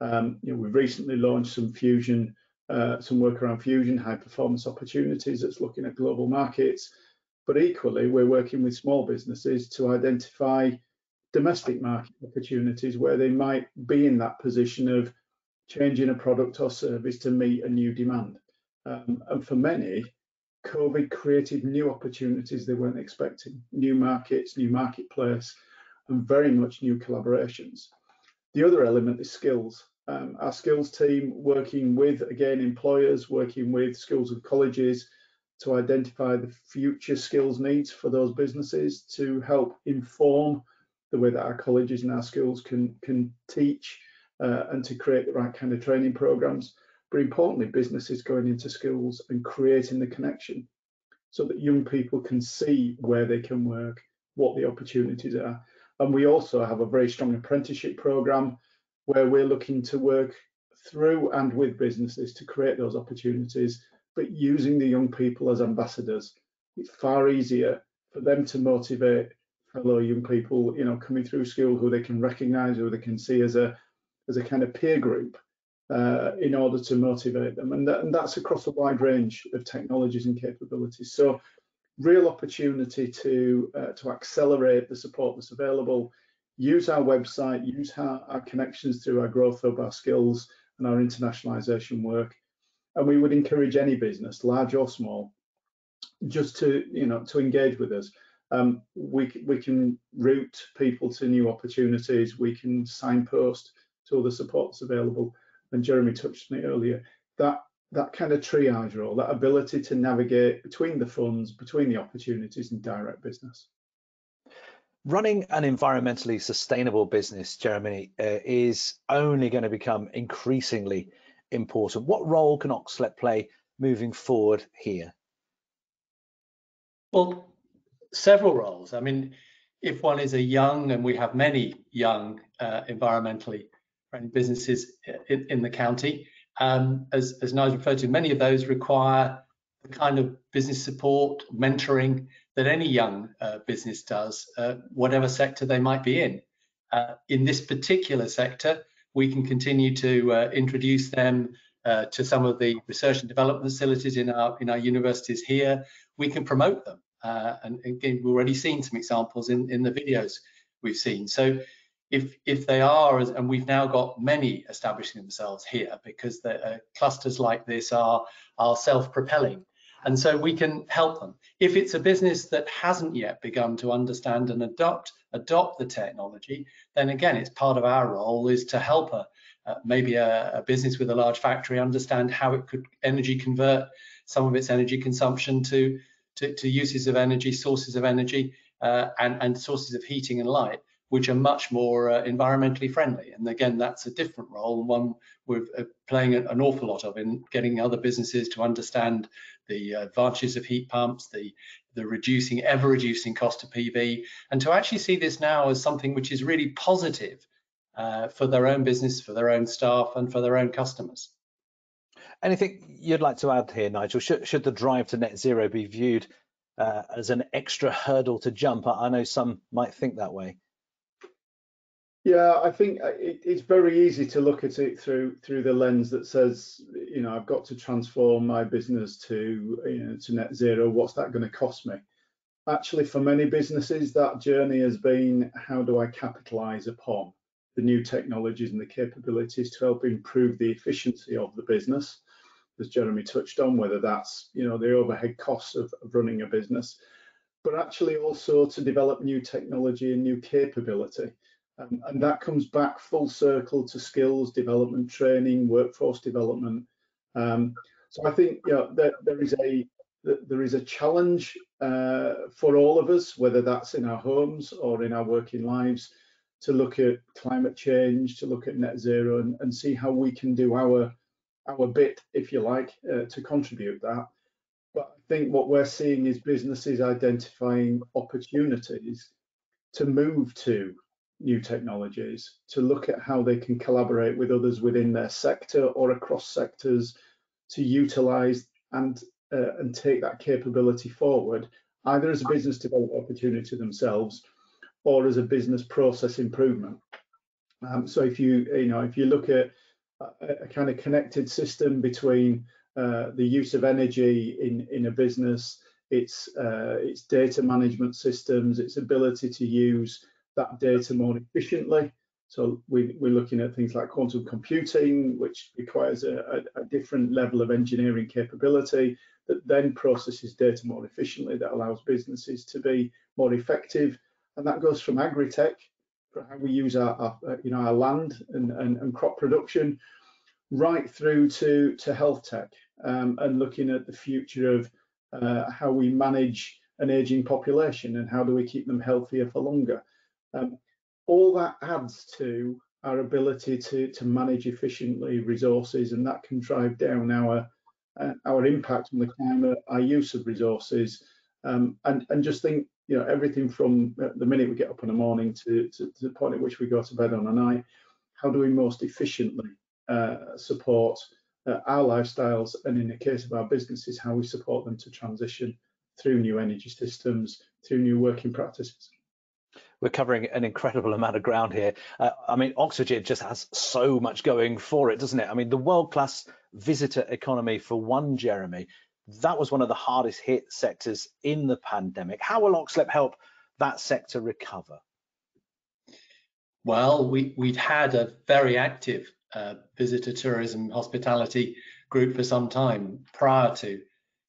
Um, you know, we've recently launched some fusion, uh, some work around fusion, high performance opportunities that's looking at global markets. But equally, we're working with small businesses to identify domestic market opportunities where they might be in that position of changing a product or service to meet a new demand. Um, and for many, COVID created new opportunities they weren't expecting, new markets, new marketplace, and very much new collaborations. The other element is skills. Um, our skills team working with, again, employers, working with schools and colleges to identify the future skills needs for those businesses, to help inform the way that our colleges and our schools can can teach uh, and to create the right kind of training programs. But importantly, businesses going into schools and creating the connection so that young people can see where they can work, what the opportunities are. And we also have a very strong apprenticeship program where we're looking to work through and with businesses to create those opportunities, but using the young people as ambassadors. It's far easier for them to motivate fellow young people, you know, coming through school who they can recognise, who they can see as a as a kind of peer group, uh, in order to motivate them, and, that, and that's across a wide range of technologies and capabilities. So, real opportunity to uh, to accelerate the support that's available. Use our website, use our, our connections through our growth hub, our skills, and our internationalisation work. And we would encourage any business, large or small, just to you know to engage with us um, we, we can route people to new opportunities, we can signpost to all the supports available. And Jeremy touched on it earlier, that that kind of triage role, that ability to navigate between the funds, between the opportunities and direct business. Running an environmentally sustainable business, Jeremy, uh, is only going to become increasingly important. What role can Oxlep play moving forward here? Well, several roles. I mean, if one is a young, and we have many young uh, environmentally friendly businesses in, in the county, um, as, as Nigel referred to, many of those require the kind of business support, mentoring that any young uh, business does, uh, whatever sector they might be in. Uh, in this particular sector, we can continue to uh, introduce them uh, to some of the research and development facilities in our in our universities here. We can promote them uh, and again, we've already seen some examples in, in the videos we've seen. So if if they are, and we've now got many establishing themselves here because the uh, clusters like this are are self-propelling, and so we can help them. If it's a business that hasn't yet begun to understand and adopt adopt the technology, then again, it's part of our role is to help a uh, maybe a, a, business with a large factory understand how it could energy convert some of its energy consumption to to, to uses of energy, sources of energy, uh, and, and sources of heating and light, which are much more uh, environmentally friendly. And again, that's a different role, and one we're uh, playing an awful lot of in getting other businesses to understand the advantages of heat pumps, the the reducing, ever reducing cost of PV, and to actually see this now as something which is really positive uh, for their own business, for their own staff, and for their own customers. Anything you'd like to add here, Nigel? Should, should the drive to net zero be viewed uh, as an extra hurdle to jump? I know some might think that way. Yeah, I think uh, it, it's very easy to look at it through through the lens that says, you know, I've got to transform my business to you know to net zero. What's that going to cost me? Actually, for many businesses, that journey has been how do I capitalize upon the new technologies and the capabilities to help improve the efficiency of the business as Jeremy touched on, whether that's you know the overhead costs of, of running a business, but actually also to develop new technology and new capability. Um, and that comes back full circle to skills development, training, workforce development. Um, so I think you know, there is a there is a challenge uh, for all of us, whether that's in our homes or in our working lives, to look at climate change, to look at net zero, and, and see how we can do our our bit, if you like, uh, to contribute that. But I think what we're seeing is businesses identifying opportunities to move to new technologies, to look at how they can collaborate with others within their sector or across sectors to utilize and uh, and take that capability forward, either as a business development opportunity themselves or as a business process improvement. Um, so if you you know if you look at a, kind of connected system between uh, the use of energy in, in a business, its, uh, its data management systems, its ability to use that data more efficiently. So we, are looking at things like quantum computing, which requires a, a, a, different level of engineering capability that then processes data more efficiently, that allows businesses to be more effective. And that goes from agri-tech for how we use our, our uh, you know our land and, and, and, crop production right through to to health tech um, and looking at the future of uh, how we manage an aging population and how do we keep them healthier for longer. Um, all that adds to our ability to, to manage efficiently resources and that can drive down our uh, our impact on the climate, our use of resources, um, and, and just think, you know, everything from the minute we get up in the morning to, to, to the point at which we go to bed on a night, how do we most efficiently uh, support uh, our lifestyles? And in the case of our businesses, how we support them to transition through new energy systems, through new working practices we're covering an incredible amount of ground here. Uh, I mean, Oxfordshire just has so much going for it, doesn't it? I mean, the world-class visitor economy for one, Jeremy, that was one of the hardest hit sectors in the pandemic. How will Oxlep help that sector recover? Well, we, would had a very active uh, visitor tourism hospitality group for some time prior to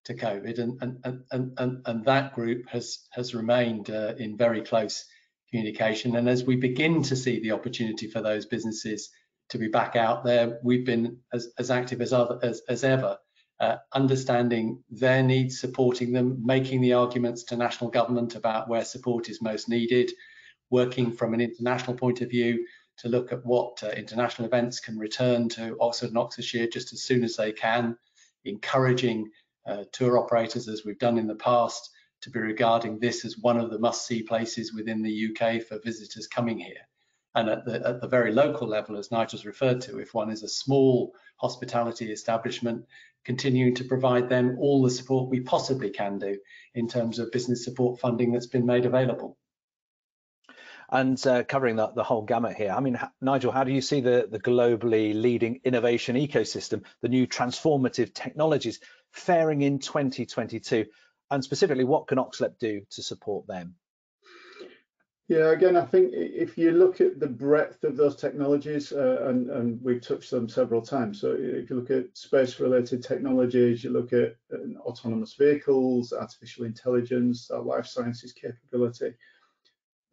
to COVID, and and and and, and that group has has remained uh, in very close communication. And as we begin to see the opportunity for those businesses to be back out there, we've been as, as active as, other, as, as ever, uh, understanding their needs, supporting them, making the arguments to national government about where support is most needed, working from an international point of view to look at what uh, international events can return to Oxford and Oxfordshire just as soon as they can, encouraging uh, tour operators as we've done in the past to be regarding this as one of the must-see places within the UK for visitors coming here. And at the, at the very local level, as Nigel's referred to, if one is a small hospitality establishment, continuing to provide them all the support we possibly can do in terms of business support funding that's been made available. And uh, covering the, the whole gamut here, I mean, Nigel, how do you see the, the globally leading innovation ecosystem, the new transformative technologies faring in 2022? And specifically what can Oxlep do to support them? Yeah, again, I think if you look at the breadth of those technologies, uh, and, and, we've touched them several times. So if you look at space-related technologies, you look at uh, autonomous vehicles, artificial intelligence, our life sciences capability.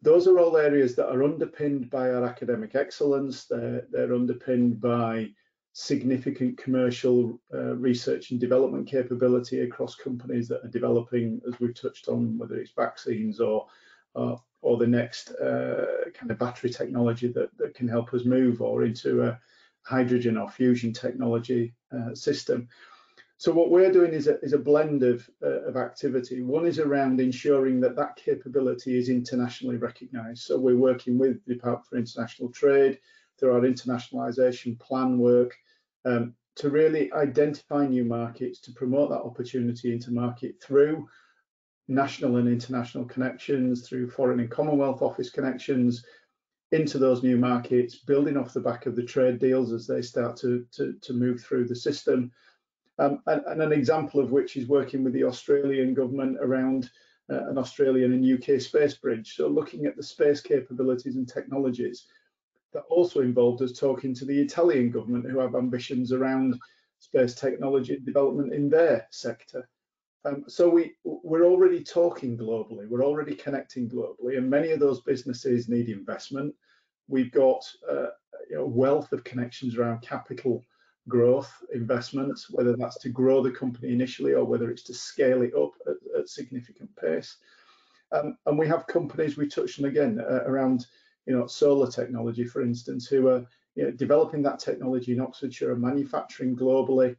Those are all areas that are underpinned by our academic excellence. They're, they're underpinned by significant commercial uh, research and development capability across companies that are developing, as we've touched on, whether it's vaccines or uh, or the next uh, kind of battery technology that, that can help us move or into a hydrogen or fusion technology uh, system. So what we're doing is a, is a blend of, uh, of activity. One is around ensuring that that capability is internationally recognised. So we're working with the Department for International Trade, through our internationalization plan work um, to really identify new markets, to promote that opportunity into market through national and international connections, through Foreign and Commonwealth Office connections into those new markets, building off the back of the trade deals as they start to, to, to move through the system. Um, and, and, an example of which is working with the Australian government around uh, an Australian and UK space bridge. So looking at the space capabilities and technologies that also involved us talking to the Italian government who have ambitions around space technology development in their sector. Um, so we, we're already talking globally, we're already connecting globally, and many of those businesses need investment. We've got uh, you know, wealth of connections around capital growth investments, whether that's to grow the company initially or whether it's to scale it up at, at significant pace. Um, and we have companies we touched on again uh, around you know, solar technology, for instance, who are you know, developing that technology in Oxfordshire and manufacturing globally.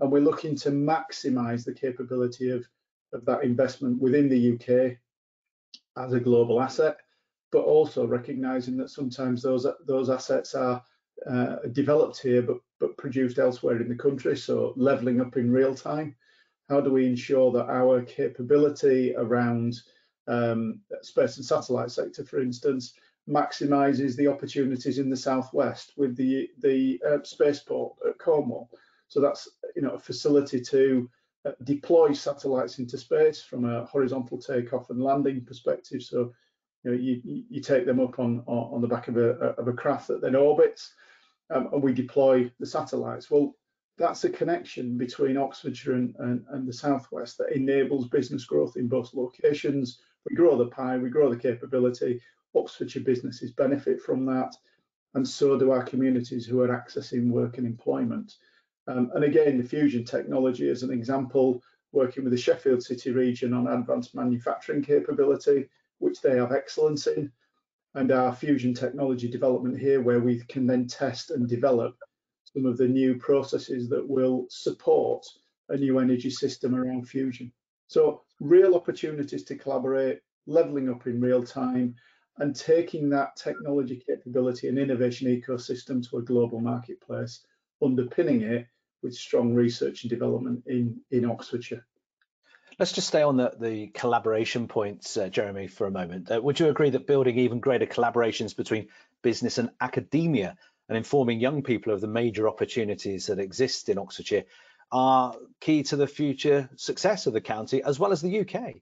And we're looking to maximise the capability of, of that investment within the UK as a global asset, but also recognising that sometimes those those assets are uh, developed here but but produced elsewhere in the country. So levelling up in real time. How do we ensure that our capability around um, space and satellite sector, for instance, maximises the opportunities in the southwest with the the uh, spaceport at Cornwall. So that's you know a facility to uh, deploy satellites into space from a horizontal takeoff and landing perspective. So you know you, you take them up on on the back of a of a craft that then orbits, um, and we deploy the satellites. Well, that's a connection between Oxfordshire and, and, and the southwest that enables business growth in both locations. We grow the pie, we grow the capability, Oxfordshire businesses benefit from that, and so do our communities who are accessing work and employment. Um, and again, the fusion technology as an example, working with the Sheffield City region on advanced manufacturing capability, which they have excellence in, and our fusion technology development here, where we can then test and develop some of the new processes that will support a new energy system around fusion. So real opportunities to collaborate, leveling up in real time, and taking that technology capability and innovation ecosystem to a global marketplace, underpinning it with strong research and development in, in Oxfordshire. Let's just stay on the, the collaboration points, uh, Jeremy, for a moment. Uh, would you agree that building even greater collaborations between business and academia and informing young people of the major opportunities that exist in Oxfordshire are key to the future success of the county as well as the UK?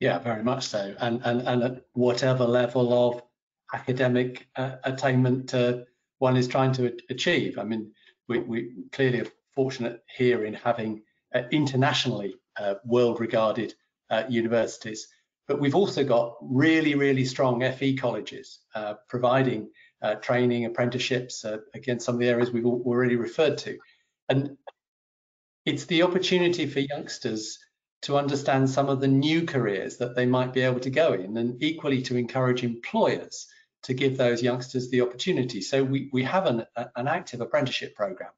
Yeah, very much so. And and and at whatever level of academic uh, attainment uh, one is trying to achieve. I mean, we, we clearly are fortunate here in having uh, internationally uh, world-regarded uh, universities, but we've also got really, really strong FE colleges uh, providing training, apprenticeships, again, some of the areas we've already referred to. And it's the opportunity for youngsters to understand some of the new careers that they might be able to go in and equally to encourage employers to give those youngsters the opportunity. So we, we have an, an active apprenticeship program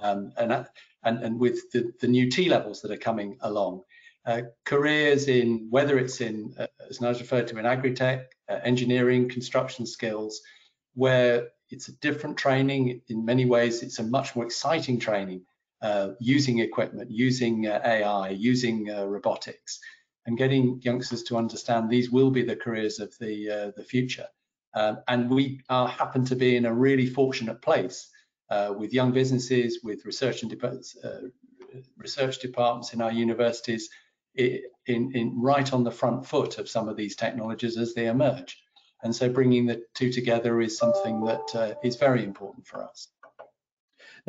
um, and, and, and with the, the new T levels that are coming along, uh, careers in whether it's in, uh, as Nigel referred to, in agri-tech, uh, engineering, construction skills, where it's a different training. In many ways, it's a much more exciting training uh, using equipment, using uh, AI, using uh, robotics, and getting youngsters to understand these will be the careers of the uh, the future. Um, and we are, happen to be in a really fortunate place uh, with young businesses, with research and uh, research departments in our universities, in, in right on the front foot of some of these technologies as they emerge. And so bringing the two together is something that is very important for us.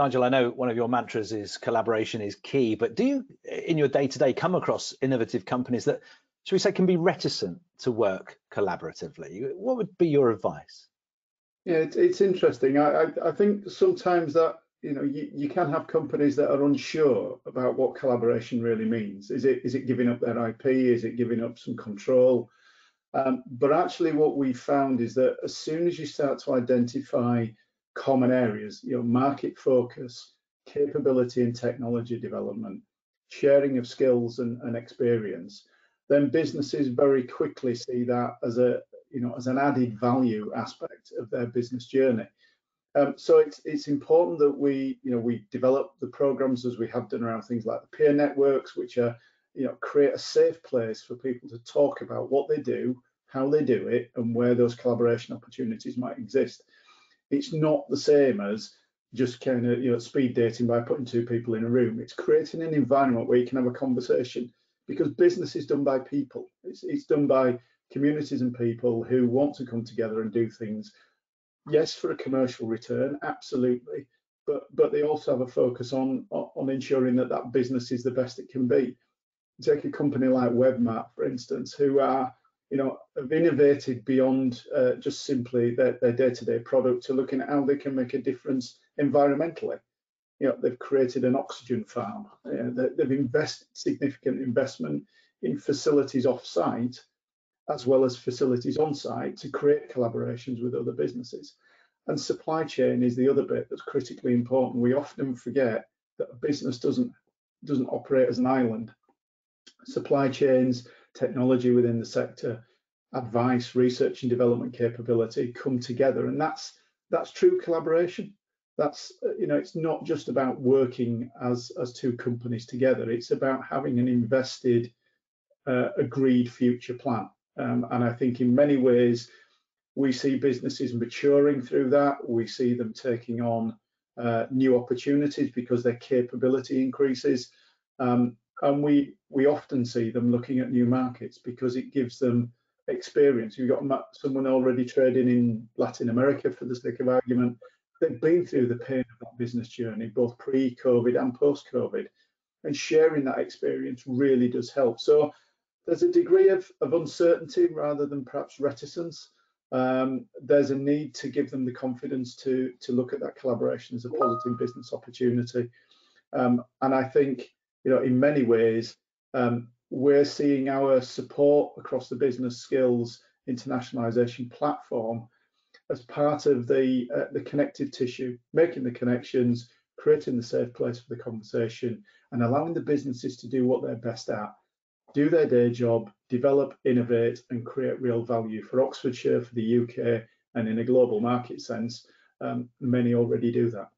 Nigel, I know one of your mantras is collaboration is key, but do you, in your day to day, come across innovative companies that, should we say, can be reticent to work collaboratively? What would be your advice? Yeah, it's, it's interesting. I, I, I think sometimes that you know you, you can have companies that are unsure about what collaboration really means. Is it is it giving up their IP? Is it giving up some control? Um, but actually, what we found is that as soon as you start to identify common areas, you know, market focus, capability and technology development, sharing of skills and, and experience, then businesses very quickly see that as a you know as an added value aspect of their business journey. Um, so it's it's important that we you know we develop the programs as we have done around things like the peer networks, which are you know create a safe place for people to talk about what they do, how they do it, and where those collaboration opportunities might exist it's not the same as just kind of you know speed dating by putting two people in a room. It's creating an environment where you can have a conversation because business is done by people. It's, it's done by communities and people who want to come together and do things. Yes, for a commercial return, absolutely, but but they also have a focus on on ensuring that that business is the best it can be. Take a company like WebMap, for instance, who are you know, have innovated beyond uh, just simply their, day-to-day product to looking at how they can make a difference environmentally. You know, they've created an oxygen farm. they, they've invested significant investment in facilities off-site as well as facilities on-site to create collaborations with other businesses. And supply chain is the other bit that's critically important. We often forget that a business doesn't doesn't operate as an island. Supply chains technology within the sector, advice, research and development capability come together. And that's that's true collaboration. That's you know, it's not just about working as as two companies together. It's about having an invested, uh, agreed future plan. Um, and I think in many ways, we see businesses maturing through that. We see them taking on uh, new opportunities because their capability increases. Um, and we we often see them looking at new markets because it gives them experience. You've got someone already trading in Latin America for the sake of argument. They've been through the pain of that business journey, both pre-COVID and post-COVID, and sharing that experience really does help. So there's a degree of, of uncertainty rather than perhaps reticence. Um, there's a need to give them the confidence to to look at that collaboration as a positive business opportunity. Um, and I think you know, in many ways, um, we're seeing our support across the business skills internationalization platform as part of the uh, the connective tissue, making the connections, creating the safe place for the conversation, and allowing the businesses to do what they're best at, do their day job, develop, innovate, and create real value for Oxfordshire, for the UK, and in a global market sense. Um, many already do that.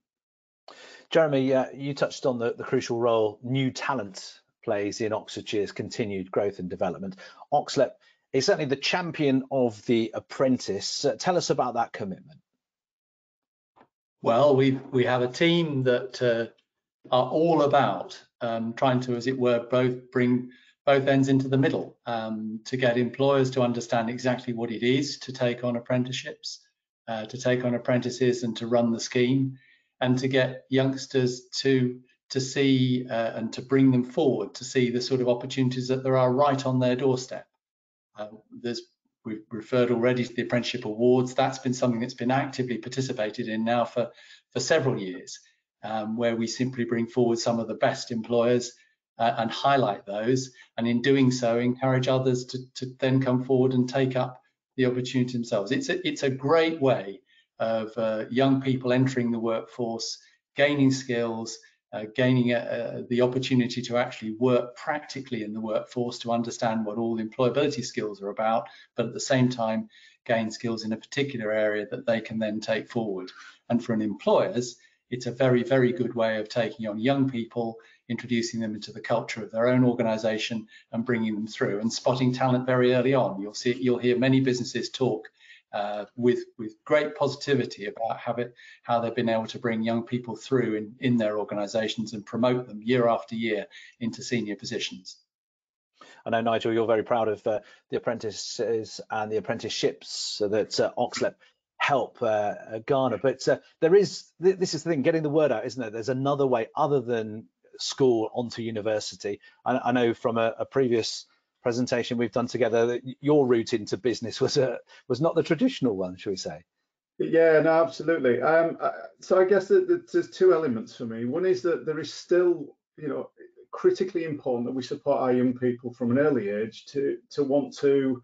Jeremy, uh, you touched on the, the crucial role new talent plays in Oxfordshire's continued growth and development. Oxlep is certainly the champion of the apprentice. Uh, tell us about that commitment. Well, we we have a team that uh, are all about um, trying to, as it were, both bring both ends into the middle um, to get employers to understand exactly what it is to take on apprenticeships, uh, to take on apprentices and to run the scheme, and to get youngsters to to see uh, and to bring them forward to see the sort of opportunities that there are right on their doorstep. Uh, there's we've referred already to the apprenticeship awards. That's been something that's been actively participated in now for for several years, um, where we simply bring forward some of the best employers uh, and highlight those, and in doing so, encourage others to, to then come forward and take up the opportunity themselves. It's a, it's a great way of uh, young people entering the workforce, gaining skills, uh, gaining a, a, the opportunity to actually work practically in the workforce to understand what all employability skills are about, but at the same time gain skills in a particular area that they can then take forward. And for an employers, it's a very, very good way of taking on young people, introducing them into the culture of their own organization and bringing them through and spotting talent very early on. You'll see, you'll hear many businesses talk uh, with with great positivity about how it how they've been able to bring young people through in in their organisations and promote them year after year into senior positions. I know Nigel, you're very proud of uh, the apprentices and the apprenticeships that uh, Oxlep help uh, uh garner. But uh, there is this is the thing, getting the word out, isn't it? There's another way other than school onto university. I, I know from a, a previous presentation we've done together that your route into business was a was not the traditional one, shall we say? Yeah, no, absolutely. Um, uh, so I guess that, there's two elements for me. One is that there is still, you know, critically important that we support our young people from an early age to to want to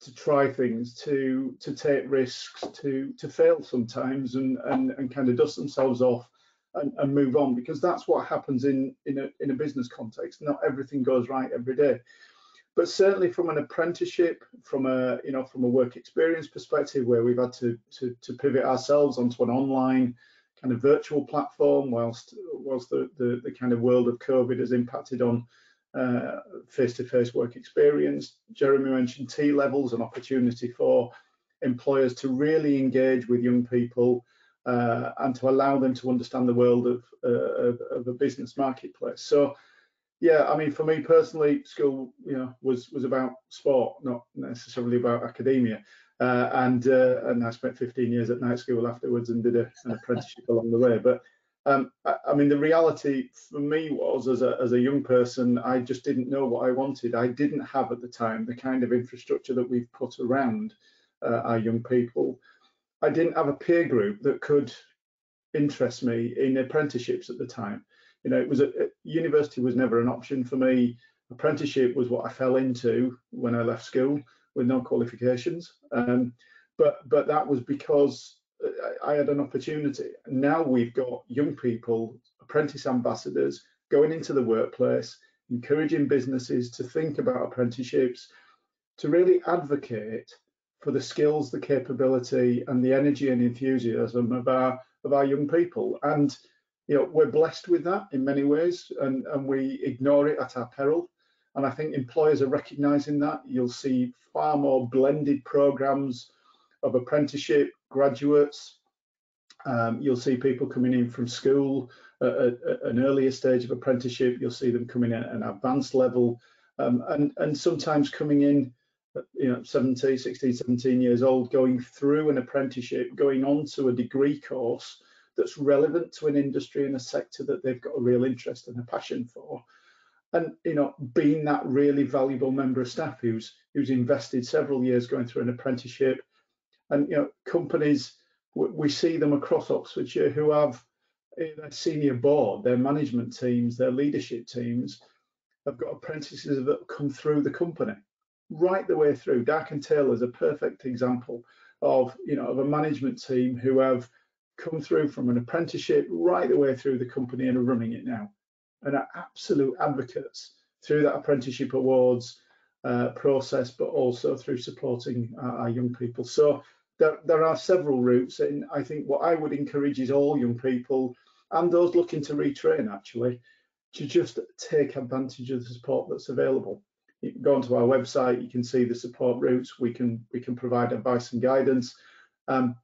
to try things, to to take risks, to to fail sometimes, and and and kind of dust themselves off and, and move on because that's what happens in in a in a business context. Not everything goes right every day but certainly from an apprenticeship, from a you know from a work experience perspective, where we've had to to, to pivot ourselves onto an online kind of virtual platform, whilst whilst the, the, the kind of world of COVID has impacted on uh, face-to-face work experience. Jeremy mentioned T levels, an opportunity for employers to really engage with young people uh, and to allow them to understand the world of, uh, of, of a business marketplace. So yeah, I mean, for me personally, school, you know, was was about sport, not necessarily about academia. Uh, and uh, and I spent 15 years at night school afterwards and did a, an apprenticeship along the way. But um, I, I, mean, the reality for me was, as a as a young person, I just didn't know what I wanted. I didn't have at the time the kind of infrastructure that we've put around uh, our young people. I didn't have a peer group that could interest me in apprenticeships at the time you know, it was a, university was never an option for me. Apprenticeship was what I fell into when I left school with no qualifications. Um, but but that was because I had an opportunity. Now we've got young people, apprentice ambassadors, going into the workplace, encouraging businesses to think about apprenticeships, to really advocate for the skills, the capability, and the energy and enthusiasm of our of our young people. And you know, we're blessed with that in many ways, and, and we ignore it at our peril. And I think employers are recognizing that. You'll see far more blended programs of apprenticeship, graduates. Um, you'll see people coming in from school at, at, an earlier stage of apprenticeship. You'll see them coming in at an advanced level um, and, and sometimes coming in, you know, 17, 16, 17 years old, going through an apprenticeship, going on to a degree course that's relevant to an industry and a sector that they've got a real interest and a passion for and you know being that really valuable member of staff who's who's invested several years going through an apprenticeship and you know companies we see them across oxfordshire who have eh, their senior board, their management teams, their leadership teams have got apprentices that come through the company right the way through. Darke and Taylor is a perfect example of you know of a management team who have come through from an apprenticeship right the way through the company and are running it now and are absolute advocates through that apprenticeship awards uh, process, but also through supporting our, our young people. So there, there are several routes, and I think what I would encourage is all young people and those looking to retrain actually to just take advantage of the support that's available. You can go onto our website, you can see the support routes, we can we can provide advice and guidance. Um,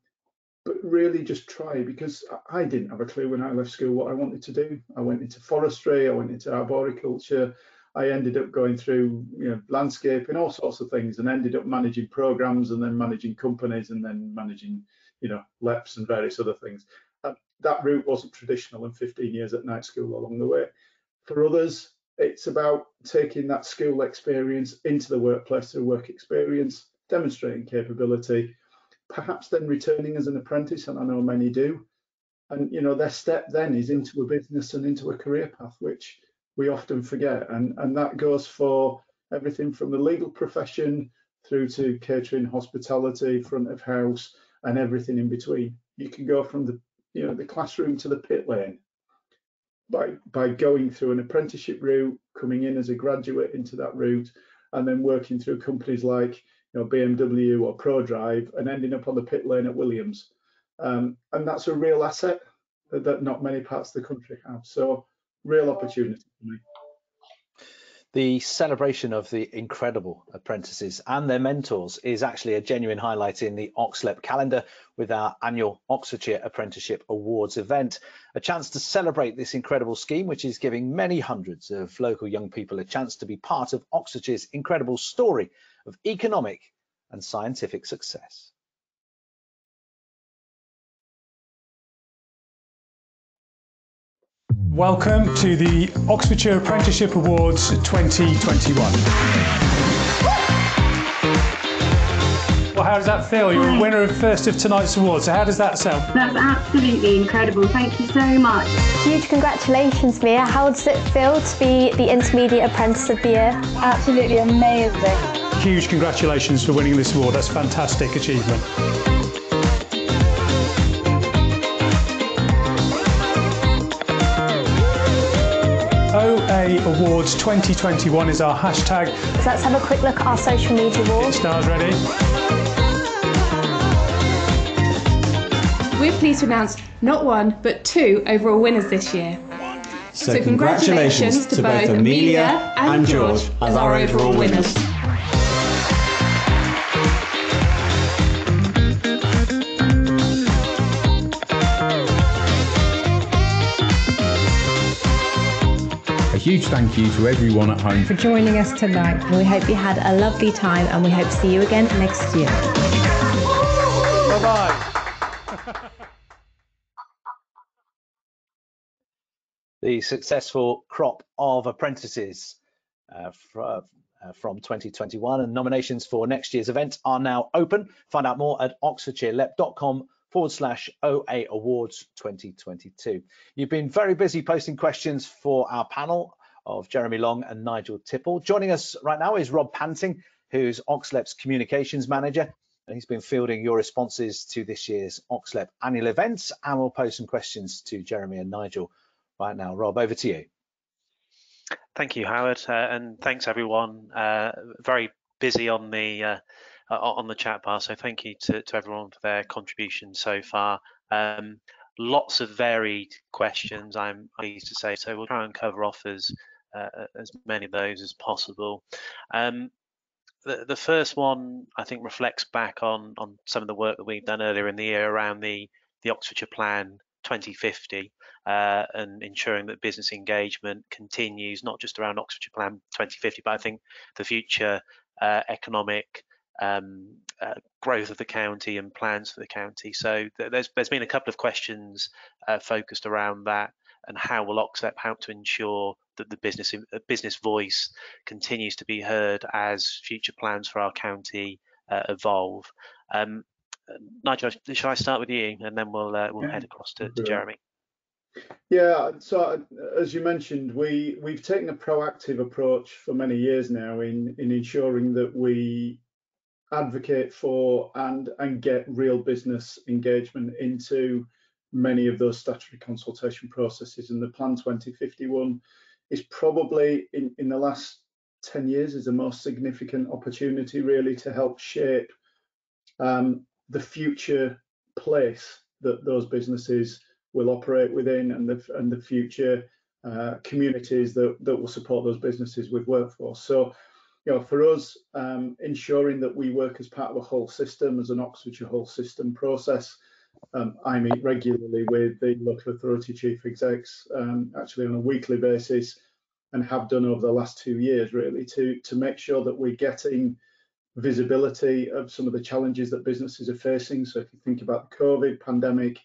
but really just try because I didn't have a clue when I left school what I wanted to do. I went into forestry, I went into arboriculture, I ended up going through you know landscape and all sorts of things and ended up managing programs and then managing companies and then managing you know LEPs and various other things. Uh, that route wasn't traditional and 15 years at night school along the way. For others, it's about taking that school experience into the workplace through work experience, demonstrating capability, perhaps then returning as an apprentice, and I know many do. And you know, their step then is into a business and into a career path, which we often forget. And, and that goes for everything from the legal profession through to catering, hospitality, front of house, and everything in between. You can go from the you know the classroom to the pit lane by by going through an apprenticeship route, coming in as a graduate into that route, and then working through companies like you know BMW or Prodrive, and ending up on the pit lane at Williams. Um, and that's a real asset that, that not many parts of the country have. So real opportunity for me. The celebration of the incredible apprentices and their mentors is actually a genuine highlight in the Oxlep calendar with our annual Oxfordshire Apprenticeship Awards event. A chance to celebrate this incredible scheme, which is giving many hundreds of local young people a chance to be part of Oxfordshire's incredible story of economic and scientific success. Welcome to the Oxfordshire Apprenticeship Awards 2021. Well, how does that feel? You're a winner of first of tonight's award, so how does that sound? That's absolutely incredible. Thank you so much. Huge congratulations, Mia. How does it feel to be the Intermediate Apprentice of the Year? Absolutely amazing. Huge congratulations for winning this award. That's a fantastic achievement. OA Awards 2021 is our hashtag. So let's have a quick look at our social media wall. Stars ready? We're pleased to announce not one, but two overall winners this year. So, so congratulations, congratulations, to both Amelia and George as our overall winners. Huge thank you to everyone at home for joining us tonight. We hope you had a lovely time and we hope to see you again next year. Bye bye. the successful crop of apprentices uh, from, uh, from 2021 and nominations for next year's event are now open. Find out more at oxfordshirelep.com forward slash OA Awards 2022. You've been very busy posting questions for our panel of Jeremy Long and Nigel Tipple. Joining us right now is Rob Panting, who's Oxlep's communications manager. And he's been fielding your responses to this year's Oxlep annual events. And we'll pose some questions to Jeremy and Nigel right now. Rob, over to you. Thank you, Howard, uh, and thanks everyone. Uh, very busy on the uh, on the chat bar. So thank you to, to everyone for their contribution so far. Um, lots of varied questions, I'm pleased to say. So we'll try and cover off as, as many of those as possible. Um, the, the first one, I think, reflects back on, on some of the work that we've done earlier in the year around the, the Oxfordshire Plan 2050 uh, and ensuring that business engagement continues, not just around Oxfordshire Plan 2050, but I think the future uh, economic um, uh, growth of the county and plans for the county. So th there's there's been a couple of questions uh, focused around that and how will Oxlep help to ensure that the business uh, business voice continues to be heard as future plans for our county uh, evolve. Um, Nigel, shall I start with you and then we'll uh, we'll head across to, to Jeremy. Yeah, so as you mentioned, we we've taken a proactive approach for many years now in in ensuring that we advocate for and and get real business engagement into many of those statutory consultation processes. And the Plan 2051 is probably in in the last 10 years is the most significant opportunity really to help shape um, the future place that those businesses will operate within and the and the future uh, communities that that will support those businesses with workforce. So, you know, for us, um, ensuring that we work as part of a whole system, as an Oxfordshire whole system process. Um, I meet regularly with the local authority chief execs, um, actually on a weekly basis, and have done over the last two years, really, to to make sure that we're getting visibility of some of the challenges that businesses are facing. So if you think about the COVID pandemic,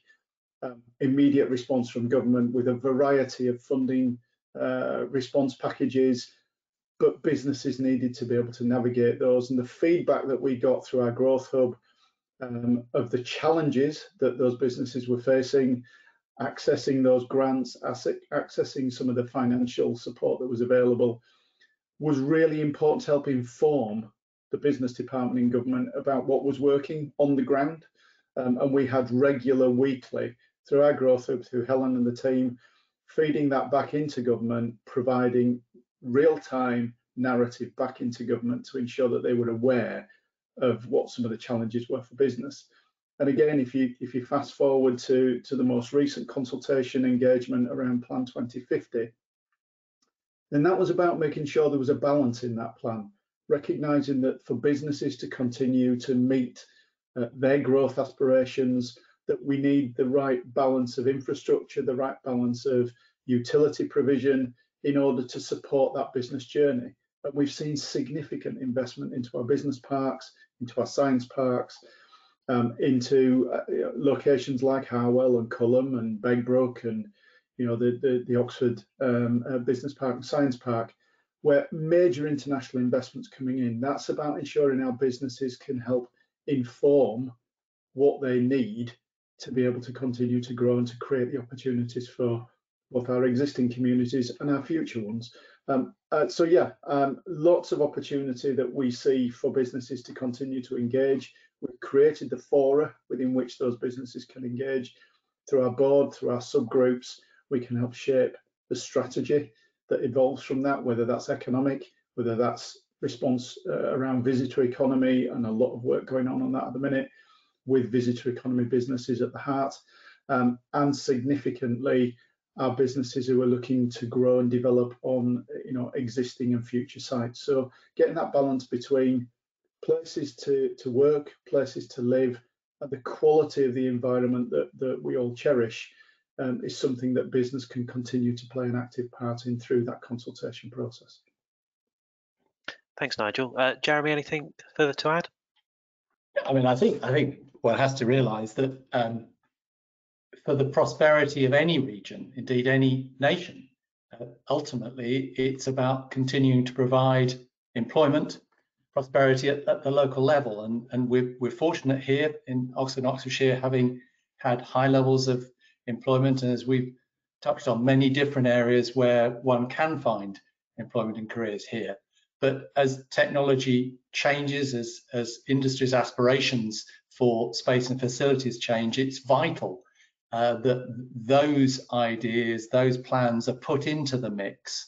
um, immediate response from government with a variety of funding uh, response packages, but businesses needed to be able to navigate those. And the feedback that we got through our growth hub um, of the challenges that those businesses were facing, accessing those grants, accessing some of the financial support that was available, was really important to help inform the business department in government about what was working on the ground. Um, and we had regular weekly through our growth hub, through Helen and the team, feeding that back into government, providing real-time narrative back into government to ensure that they were aware of what some of the challenges were for business. And again, if you if you fast forward to to the most recent consultation engagement around Plan 2050, then that was about making sure there was a balance in that plan, recognizing that for businesses to continue to meet uh, their growth aspirations, that we need the right balance of infrastructure, the right balance of utility provision in order to support that business journey. And we've seen significant investment into our business parks, into our science parks, um, into uh, locations like Harwell and Culham and Begbroke and you know the the, the Oxford um, uh, Business Park and Science Park, where major international investments coming in. That's about ensuring our businesses can help inform what they need to be able to continue to grow and to create the opportunities for both our existing communities and our future ones. Um, uh, so yeah, um, lots of opportunity that we see for businesses to continue to engage. We've created the fora within which those businesses can engage. Through our board, through our subgroups, we can help shape the strategy that evolves from that, whether that's economic, whether that's response uh, around visitor economy and a lot of work going on on that at the minute, with visitor economy businesses at the heart, um, and significantly our businesses who are looking to grow and develop on you know existing and future sites. So getting that balance between places to, to work, places to live, and the quality of the environment that, that we all cherish um, is something that business can continue to play an active part in through that consultation process. Thanks, Nigel. Uh, Jeremy, anything further to add? I mean, I think I think one has to realise that um, for the prosperity of any region, indeed any nation, uh, ultimately it's about continuing to provide employment, prosperity at, at the local level, and and we're we're fortunate here in Oxford and Oxfordshire having had high levels of employment, and as we've touched on, many different areas where one can find employment and careers here. But as technology changes, as as industry's aspirations for space and facilities change, it's vital uh, that those ideas, those plans are put into the mix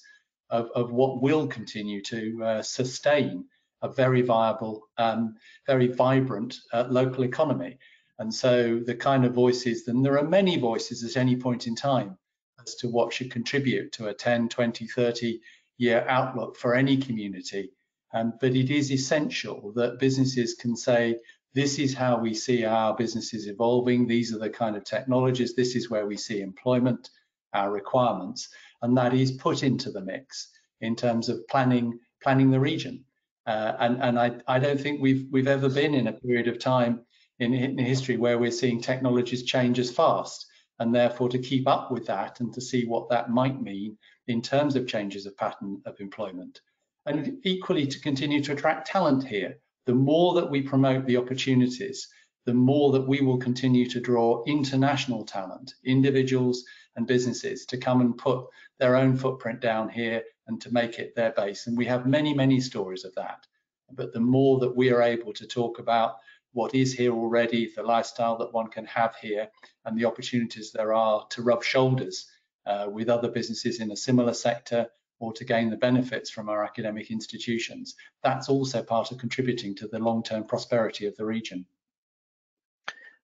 of, of what will continue to uh, sustain a very viable, um, very vibrant uh, local economy. And so the kind of voices, and there are many voices at any point in time as to what should contribute to a 10, 20, 30 year outlook for any community. Um, but it is essential that businesses can say, this is how we see our businesses evolving. These are the kind of technologies. This is where we see employment, our requirements, and that is put into the mix in terms of planning planning the region. Uh, and and I, I don't think we've we've ever been in a period of time in, in history where we're seeing technologies change as fast. And therefore, to keep up with that and to see what that might mean in terms of changes of pattern of employment. And equally to continue to attract talent here the more that we promote the opportunities the more that we will continue to draw international talent, individuals and businesses to come and put their own footprint down here and to make it their base. And we have many, many stories of that. But the more that we are able to talk about what is here already, the lifestyle that one can have here, and the opportunities there are to rub shoulders uh, with other businesses in a similar sector or to gain the benefits from our academic institutions, that's also part of contributing to the long-term prosperity of the region.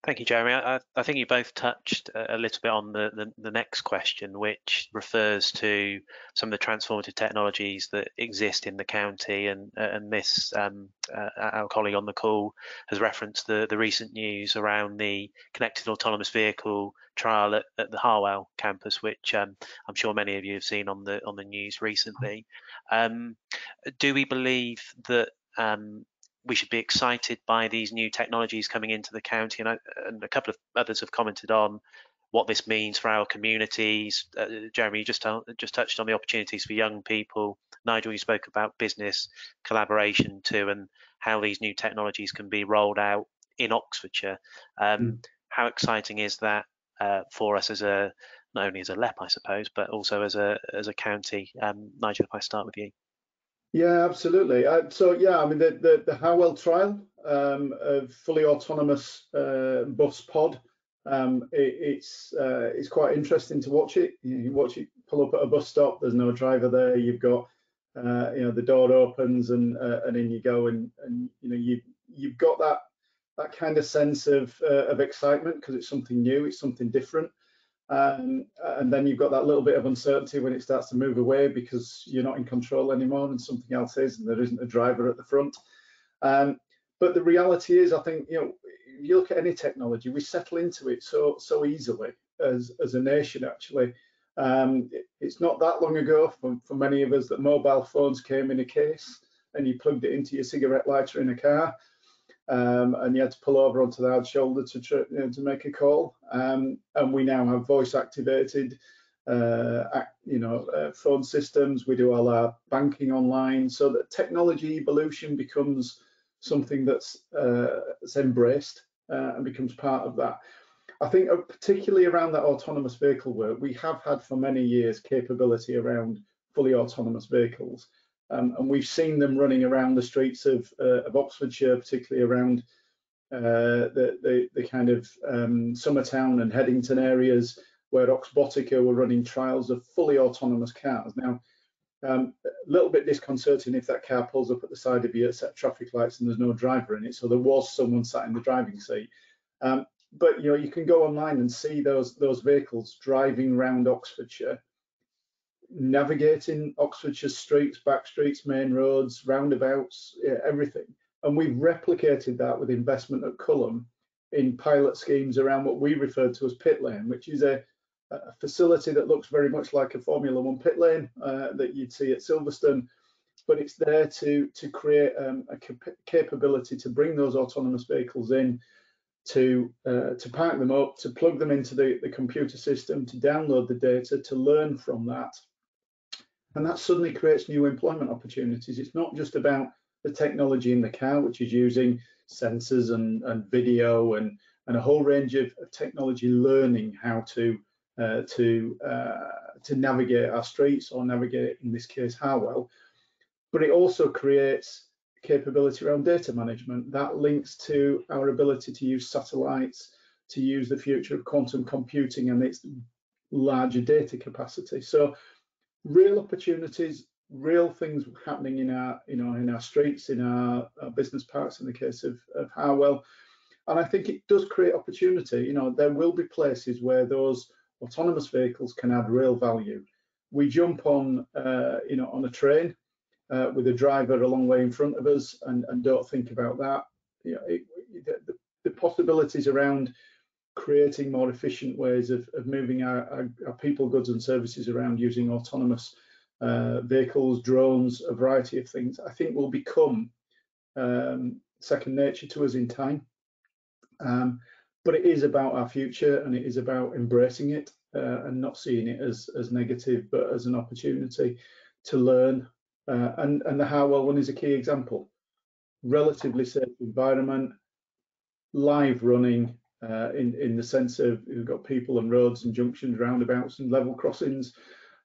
Thank you, Jeremy. I, I, think you both touched a little bit on the, the, the, next question, which refers to some of the transformative technologies that exist in the county. And, and this, um, uh, our colleague on the call has referenced the, the recent news around the connected autonomous vehicle trial at, at the Harwell campus, which um, I'm sure many of you have seen on the on the news recently. Um, do we believe that um, we should be excited by these new technologies coming into the county. And, I, and a couple of others have commented on what this means for our communities. Uh, Jeremy, you just just touched on the opportunities for young people. Nigel, you spoke about business collaboration too, and how these new technologies can be rolled out in Oxfordshire. Um, mm. How exciting is that uh, for us as a not only as a LEP, I suppose, but also as a as a county? Um, Nigel, if I start with you. Yeah, absolutely. Uh, so yeah, I mean the the, the Harwell trial um, of fully autonomous uh, bus pod. Um, it, it's uh, it's quite interesting to watch it. You, you, watch it pull up at a bus stop. There's no driver there. You've got uh, you know the door opens and uh, and in you go and and you know you you've got that that kind of sense of uh, of excitement because it's something new. It's something different. Um, and then you've got that little bit of uncertainty when it starts to move away because you're not in control anymore and something else is, and there isn't a driver at the front. Um, but the reality is, I think you know, you look at any technology, we settle into it so so easily as as a nation. Actually, um, it, it's not that long ago for, for many of us that mobile phones came in a case and you plugged it into your cigarette lighter in a car um, and you had to pull over onto the hard shoulder to you know, to make a call. Um, and we now have voice activated, uh, you know, uh, phone systems. We do all our banking online, so that technology evolution becomes something that's, uh, that's embraced uh, and becomes part of that. I think uh, particularly around that autonomous vehicle work, we have had for many years capability around fully autonomous vehicles. Um, and we've seen them running around the streets of, uh, of Oxfordshire, particularly around uh, the, the, the, kind of um, Summertown and Headington areas where Oxbotica were running trials of fully autonomous cars. Now, um, a little bit disconcerting if that car pulls up at the side of you at set traffic lights and there's no driver in it. So there was someone sat in the driving seat. Um, but you know, you can go online and see those those vehicles driving around Oxfordshire navigating Oxfordshire streets, back streets, main roads, roundabouts, yeah, everything. And we've replicated that with investment at Culham in pilot schemes around what we refer to as pit lane, which is a, a facility that looks very much like a Formula One pit lane uh, that you'd see at Silverstone, but it's there to to create um, a cap capability to bring those autonomous vehicles in, to uh, to park them up, to plug them into the, the computer system, to download the data, to learn from that, and that suddenly creates new employment opportunities. It's not just about the technology in the car, which is using sensors and, and video and, and a whole range of, of technology learning how to uh, to uh, to navigate our streets or navigate, in this case, Harwell. But it also creates capability around data management that links to our ability to use satellites, to use the future of quantum computing and its larger data capacity. So real opportunities, real things happening in our, you know, in our streets, in our, our business parks, in the case of, of Harwell. And I think it does create opportunity. You know, there will be places where those autonomous vehicles can add real value. We jump on, uh, you know, on a train uh, with a driver a long way in front of us and, and don't think about that. You know, it, the, the possibilities around creating more efficient ways of, of moving our, our, our, people, goods and services around using autonomous uh, vehicles, drones, a variety of things, I think will become um, second nature to us in time. Um, but it is about our future and it is about embracing it uh, and not seeing it as, as negative, but as an opportunity to learn. Uh, and, and the Harwell one is a key example. Relatively safe environment, live running uh, in in the sense of we've got people and roads and junctions, roundabouts and level crossings,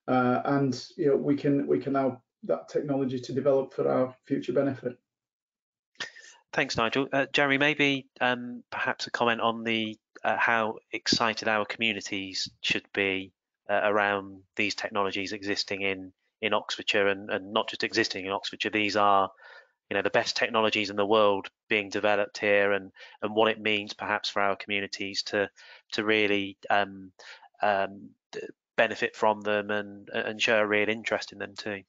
uh, and you know we can we can now that technology to develop for our future benefit. Thanks, Nigel. Uh, maybe um, perhaps a comment on the uh, how excited our communities should be uh, around these technologies existing in in Oxfordshire and, and not just existing in Oxfordshire. These are you know the best technologies in the world being developed here and and what it means perhaps for our communities to to really um, um, benefit from them and and show a real interest in them too.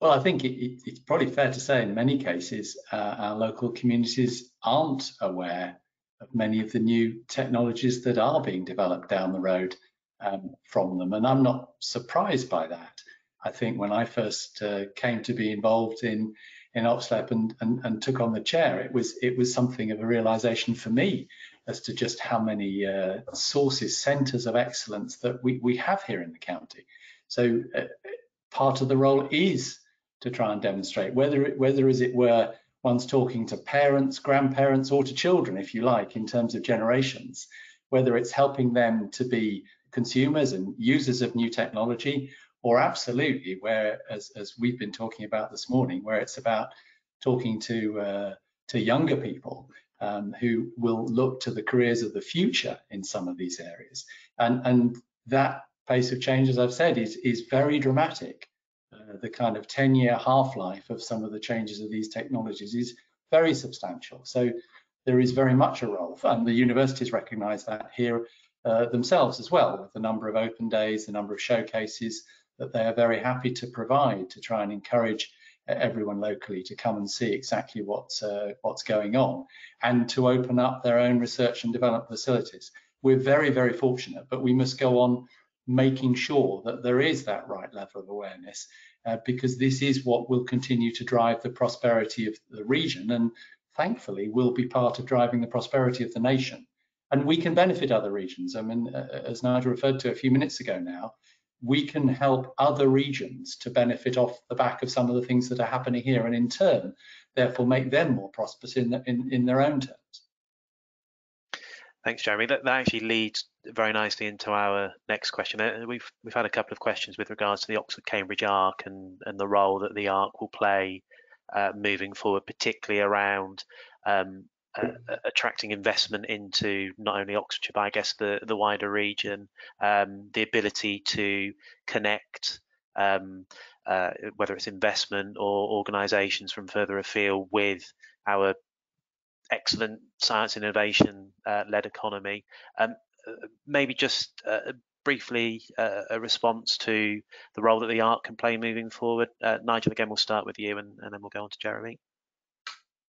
Well, I think it, it, it's probably fair to say in many cases uh, our local communities aren't aware of many of the new technologies that are being developed down the road um, from them, and I'm not surprised by that. I think when I first uh, came to be involved in in Oxlep and, and, and took on the chair, it was it was something of a realization for me as to just how many uh, sources, centres of excellence that we, we have here in the county. So uh, part of the role is to try and demonstrate whether it, whether as it were one's talking to parents, grandparents, or to children, if you like, in terms of generations, whether it's helping them to be consumers and users of new technology, or absolutely where, as, as we've been talking about this morning, where it's about talking to uh, to younger people um, who will look to the careers of the future in some of these areas, and and that pace of change, as I've said, is is very dramatic. Uh, the kind of 10-year half-life of some of the changes of these technologies is very substantial. So there is very much a role, and the universities recognise that here uh, themselves as well, with the number of open days, the number of showcases, that they are very happy to provide to try and encourage everyone locally to come and see exactly what's uh, what's going on and to open up their own research and development facilities. We're very, very fortunate, but we must go on making sure that there is that right level of awareness uh, because this is what will continue to drive the prosperity of the region and thankfully will be part of driving the prosperity of the nation. And we can benefit other regions. I mean, uh, as Nigel referred to a few minutes ago now, we can help other regions to benefit off the back of some of the things that are happening here and in turn therefore make them more prosperous in, the, in, in their own terms. Thanks, Jeremy. That, that actually leads very nicely into our next question. Uh, we've we've had a couple of questions with regards to the Oxford Cambridge Arc and and the role that the Arc will play uh, moving forward, particularly around um, uh, attracting investment into not only Oxfordshire, but I guess the the wider region, um, the ability to connect, um, uh, whether it's investment or organisations from further afield with our excellent science and innovation uh, led economy. Um, uh, maybe just uh, briefly uh, a response to the role that the Arc can play moving forward. Nigel, again, we'll start with you and, and then we'll go on to Jeremy.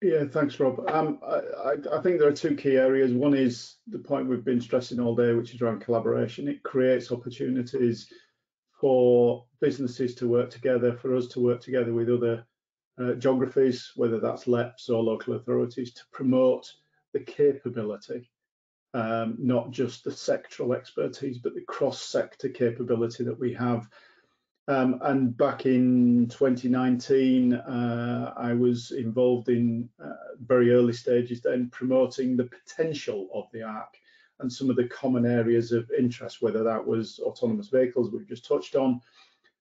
Yeah, thanks, Rob. Um, I, I, think there are two key areas. One is the point we've been stressing all day, which is around collaboration. It creates opportunities for businesses to work together, for us to work together with other uh, geographies, whether that's LEPs or local authorities, to promote the capability, um, not just the sectoral expertise, but the cross-sector capability that we have um, and back in 2019, uh, I was involved in uh, very early stages then promoting the potential of the ARC and some of the common areas of interest, whether that was autonomous vehicles we've just touched on,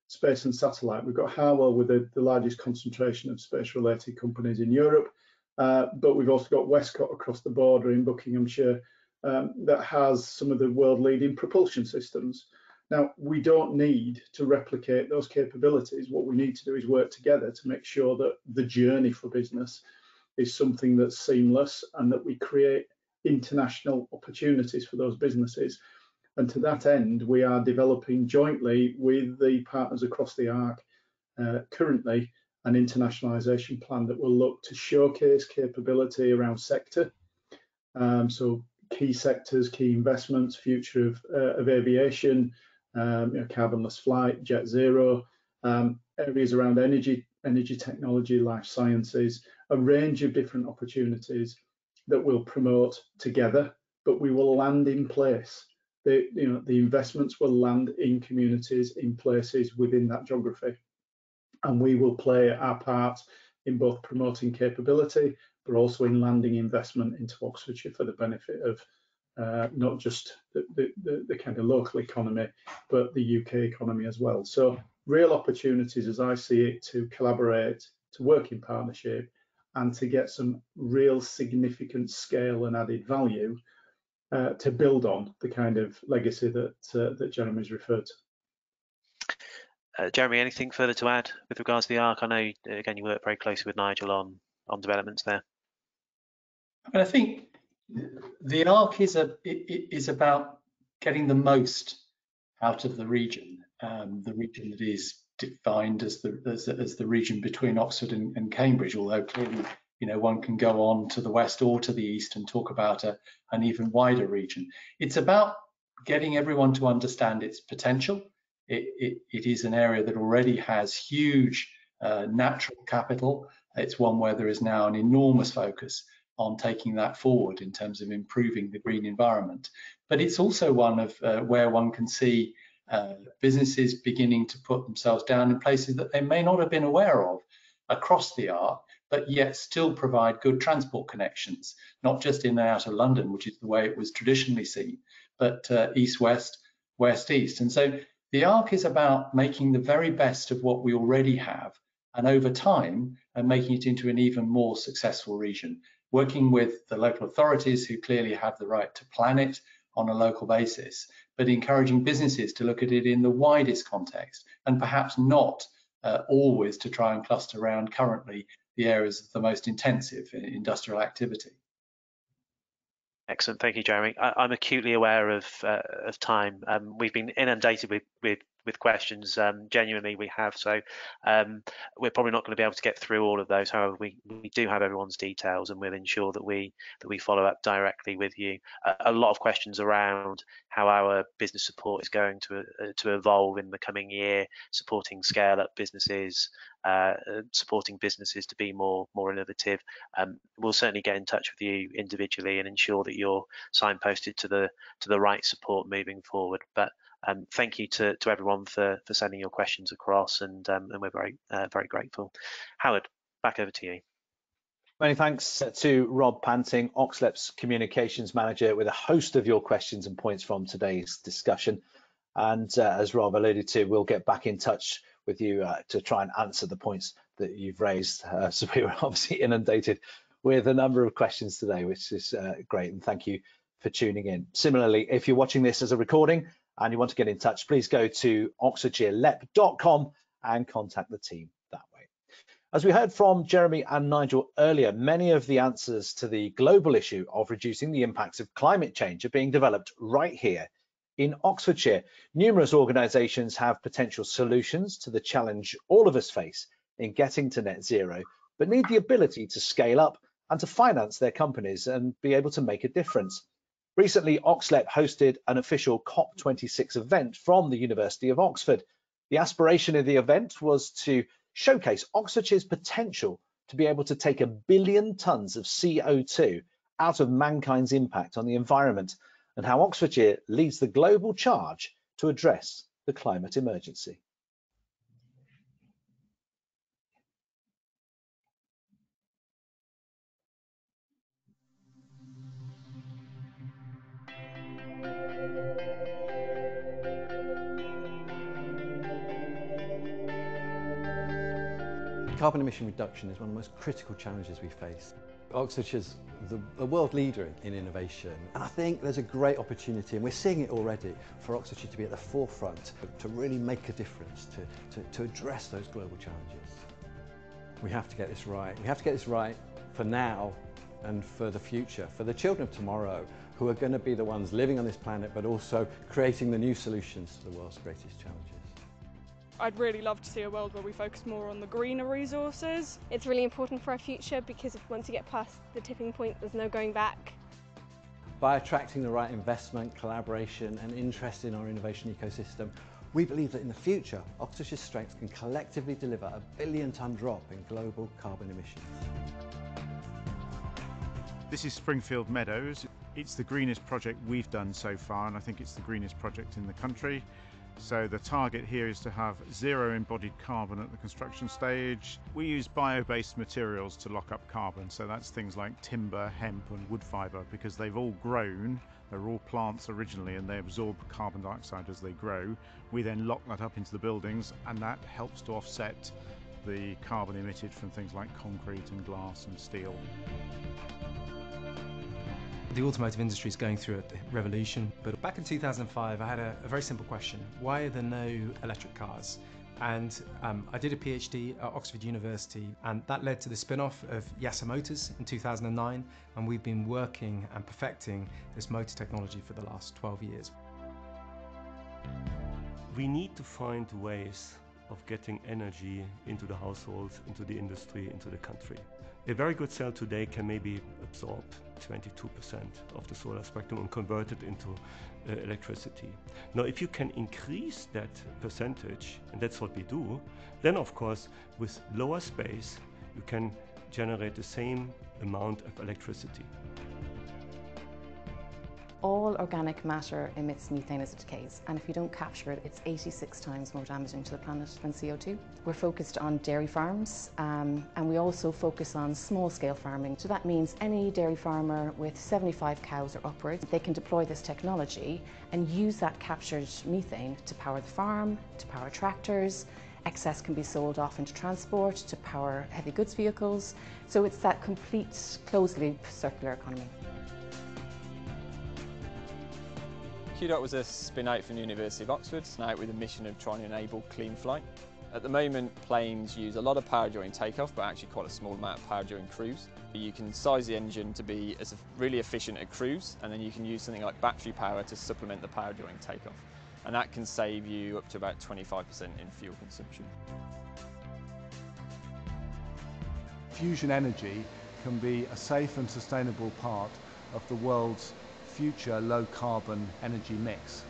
space and satellite. We've got Harwell with the, the largest concentration of space-related companies in Europe, uh, but we've also got Westcott across the border in Buckinghamshire um, that has some of the world-leading propulsion systems. Now, we don't need to replicate those capabilities. What we need to do is work together to make sure that the journey for business is something that's seamless and that we create international opportunities for those businesses. And to that end, we are developing jointly with the partners across the ARC uh, currently an internationalization plan that will look to showcase capability around sector. Um, so key sectors, key investments, future of, uh, of aviation, um, you know, carbonless flight, jet zero, um, areas around energy, energy technology, life sciences, a range of different opportunities that we'll promote together, but we will land in place. The, you know, the investments will land in communities, in places within that geography. And we will play our part in both promoting capability, but also in landing investment into Oxfordshire for the benefit of uh, not just the, the, the, kind of local economy, but the UK economy as well. So real opportunities as I see it to collaborate, to work in partnership and to get some real significant scale and added value uh, to build on the kind of legacy that uh, that Jeremy's referred to. Uh, Jeremy, anything further to add with regards to the ARC? I know again you work very closely with Nigel on on developments there. I I think the ARC is a is about getting the most out of the region, um, the region that is defined as the as, as the region between Oxford and, and, Cambridge. Although clearly, you know, one can go on to the west or to the east and talk about a, an even wider region. It's about getting everyone to understand its potential. It, it, it is an area that already has huge uh, natural capital. It's one where there is now an enormous focus on taking that forward in terms of improving the green environment. But it's also one of uh, where one can see uh, businesses beginning to put themselves down in places that they may not have been aware of across the arc, but yet still provide good transport connections, not just in and out of London, which is the way it was traditionally seen, but uh, east-west, west-east. And so the arc is about making the very best of what we already have and over time and making it into an even more successful region, working with the local authorities who clearly have the right to plan it on a local basis, but encouraging businesses to look at it in the widest context and perhaps not uh, always to try and cluster around currently the areas of the most intensive industrial activity. Excellent, thank you, Jeremy. I, am acutely aware of uh, of time. Um, we've been inundated with with with questions. Um, genuinely, we have. So um, we're probably not going to be able to get through all of those. However, we, we do have everyone's details, and we'll ensure that we that we follow up directly with you. Uh, a lot of questions around how our business support is going to uh, to evolve in the coming year, supporting scale up businesses, uh, uh, supporting businesses to be more more innovative. Um, we'll certainly get in touch with you individually and ensure that you're signposted to the to the right support moving forward. But um, thank you to, to everyone for, for sending your questions across, and, um, and we're very uh, very grateful. Howard, back over to you. Many thanks to Rob Panting, Oxlep's communications manager, with a host of your questions and points from today's discussion. And uh, as Rob alluded to, we'll get back in touch with you uh, to try and answer the points that you've raised. Uh, so we were [LAUGHS] obviously inundated with a number of questions today, which is uh, great. And thank you for tuning in. Similarly, if you're watching this as a recording, and you want to get in touch, please go to oxfordshirelep.com and contact the team that way. As we heard from Jeremy and Nigel earlier, many of the answers to the global issue of reducing the impacts of climate change are being developed right here in Oxfordshire. Numerous organisations have potential solutions to the challenge all of us face in getting to net zero, but need the ability to scale up and to finance their companies and be able to make a difference. Recently, Oxlep hosted an official COP26 event from the University of Oxford. The aspiration of the event was to showcase Oxfordshire's potential to be able to take a billion tonnes of CO2 out of mankind's impact on the environment and how Oxfordshire leads the global charge to address the climate emergency. Carbon emission reduction is one of the most critical challenges we face. Oxfordshire's the, the world leader in innovation and I think there's a great opportunity and we're seeing it already for Oxfordshire to be at the forefront to really make a difference, to, to, to address those global challenges. We have to get this right. We have to get this right for now and for the future, for the children of tomorrow who are going to be the ones living on this planet but also creating the new solutions to the world's greatest challenges. I'd really love to see a world where we focus more on the greener resources. It's really important for our future because if once you get past the tipping point, there's no going back. By attracting the right investment, collaboration and interest in our innovation ecosystem, we believe that in the future, Oxfordshire's strengths can collectively deliver a billion tonne drop in global carbon emissions. This is Springfield Meadows. It's the greenest project we've done so far and I think it's the greenest project in the country. So the target here is to have zero embodied carbon at the construction stage. We use bio-based materials to lock up carbon, so that's things like timber, hemp and wood fibre because they've all grown, they're all plants originally and they absorb carbon dioxide as they grow. We then lock that up into the buildings and that helps to offset the carbon emitted from things like concrete and glass and steel. The automotive industry is going through a revolution, but back in 2005 I had a, a very simple question. Why are there no electric cars? And um, I did a PhD at Oxford University, and that led to the spin off of Yasa Motors in 2009. And we've been working and perfecting this motor technology for the last 12 years. We need to find ways of getting energy into the households, into the industry, into the country. A very good cell today can maybe absorb 22% of the solar spectrum and convert it into uh, electricity. Now, if you can increase that percentage, and that's what we do, then of course, with lower space, you can generate the same amount of electricity. All organic matter emits methane as it decays, and if you don't capture it, it's 86 times more damaging to the planet than CO2. We're focused on dairy farms, um, and we also focus on small-scale farming. So that means any dairy farmer with 75 cows or upwards, they can deploy this technology and use that captured methane to power the farm, to power tractors, excess can be sold off into transport to power heavy goods vehicles. So it's that complete closed loop circular economy. QDOT was a spin out from the University of Oxford, out with a mission of trying to enable clean flight. At the moment, planes use a lot of power during takeoff, but actually quite a small amount of power during cruise. You can size the engine to be as really efficient at cruise, and then you can use something like battery power to supplement the power during takeoff. And that can save you up to about 25% in fuel consumption. Fusion energy can be a safe and sustainable part of the world's future low carbon energy mix.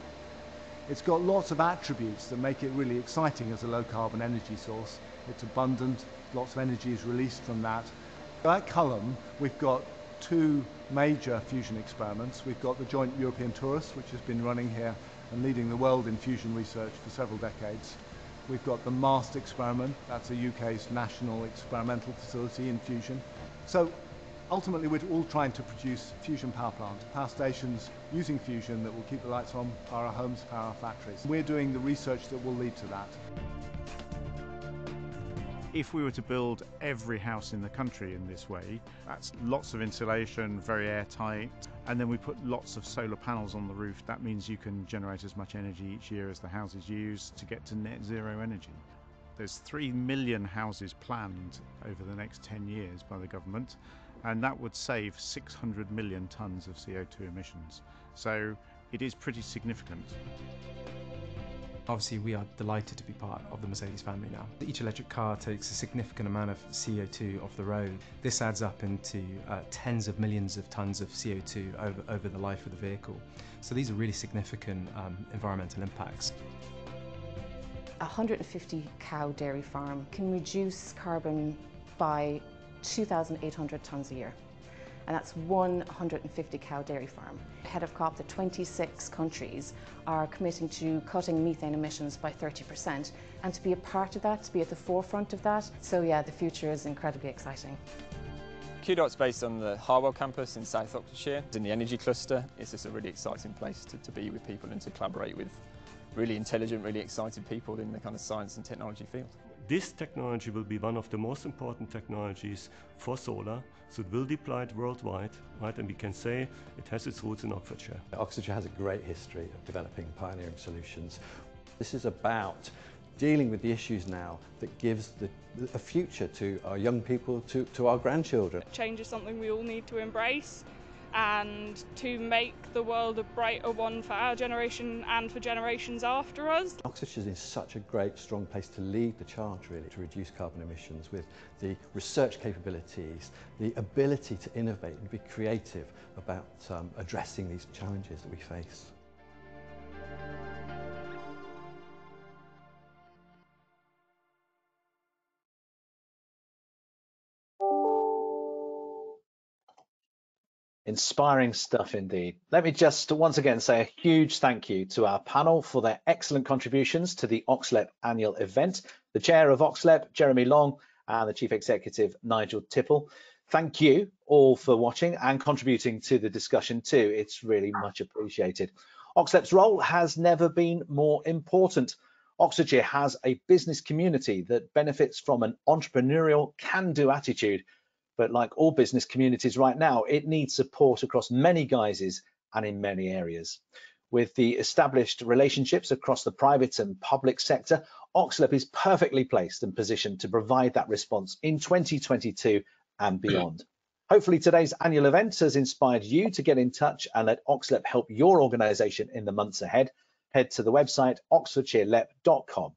It's got lots of attributes that make it really exciting as a low carbon energy source. It's abundant, lots of energy is released from that. At Culham, we've got two major fusion experiments. We've got the Joint European Torus, which has been running here and leading the world in fusion research for several decades. We've got the MAST experiment, that's the UK's national experimental facility in fusion. So ultimately we're all trying to produce fusion power plants, power stations using fusion that will keep the lights on, power our homes, power our factories. We're doing the research that will lead to that. If we were to build every house in the country in this way, that's lots of insulation, very airtight, and then we put lots of solar panels on the roof. That means you can generate as much energy each year as the houses use to get to net zero energy. There's 3 million houses planned over the next 10 years by the government, and that would save 600 million tonnes of CO2 emissions. So it is pretty significant. Obviously, we are delighted to be part of the Mercedes family now. Each electric car takes a significant amount of CO2 off the road. This adds up into uh, tens of millions of tonnes of CO2 over, over the life of the vehicle. So these are really significant um, environmental impacts. A 150 cow dairy farm can reduce carbon by 2,800 tonnes a year. And that's 150 cow dairy farm. Ahead of COP, the 26 countries are committing to cutting methane emissions by 30%. And to be a part of that, to be at the forefront of that, so yeah, the future is incredibly exciting. QDOT's based on the Harwell campus in South Oxfordshire. In the energy cluster, it's just a really exciting place to, to be with people and to collaborate with really intelligent, really excited people in the kind of science and technology field. This technology will be one of the most important technologies for solar, so it will be deployed worldwide, right? And we can say it has its roots in Oxfordshire. Oxfordshire has a great history of developing pioneering solutions. This is about dealing with the issues now that gives the, a future to our young people, to, to our grandchildren. Change is something we all need to embrace and to make the world a brighter one for our generation and for generations after us. Oxfordshire is in such a great, strong place to lead the charge, really, to reduce carbon emissions with the research capabilities, the ability to innovate and be creative about um, addressing these challenges that we face. Inspiring stuff indeed. Let me just once again say a huge thank you to our panel for their excellent contributions to the Oxlep annual event. The chair of Oxlep, Jeremy Long, and the chief executive, Nigel Tipple. Thank you all for watching and contributing to the discussion too. It's really much appreciated. Oxlep's role has never been more important. Oxfordshire has a business community that benefits from an entrepreneurial can-do attitude but like all business communities right now, it needs support across many guises and in many areas. With the established relationships across the private and public sector, Oxlep is perfectly placed and positioned to provide that response in 2022 and hmm. beyond. Hopefully today's annual event has inspired you to get in touch and let Oxlep help your organisation in the months ahead. Head to the website oxfordshirelep.com.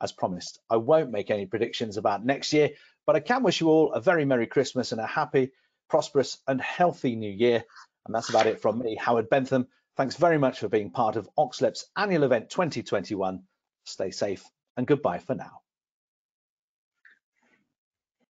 As promised, I won't make any predictions about next year, but I can wish you all a very Merry Christmas and a happy, prosperous and healthy new year. And that's about it from me, Howard Bentham. Thanks very much for being part of Oxlep's annual event 2021. Stay safe and goodbye for now.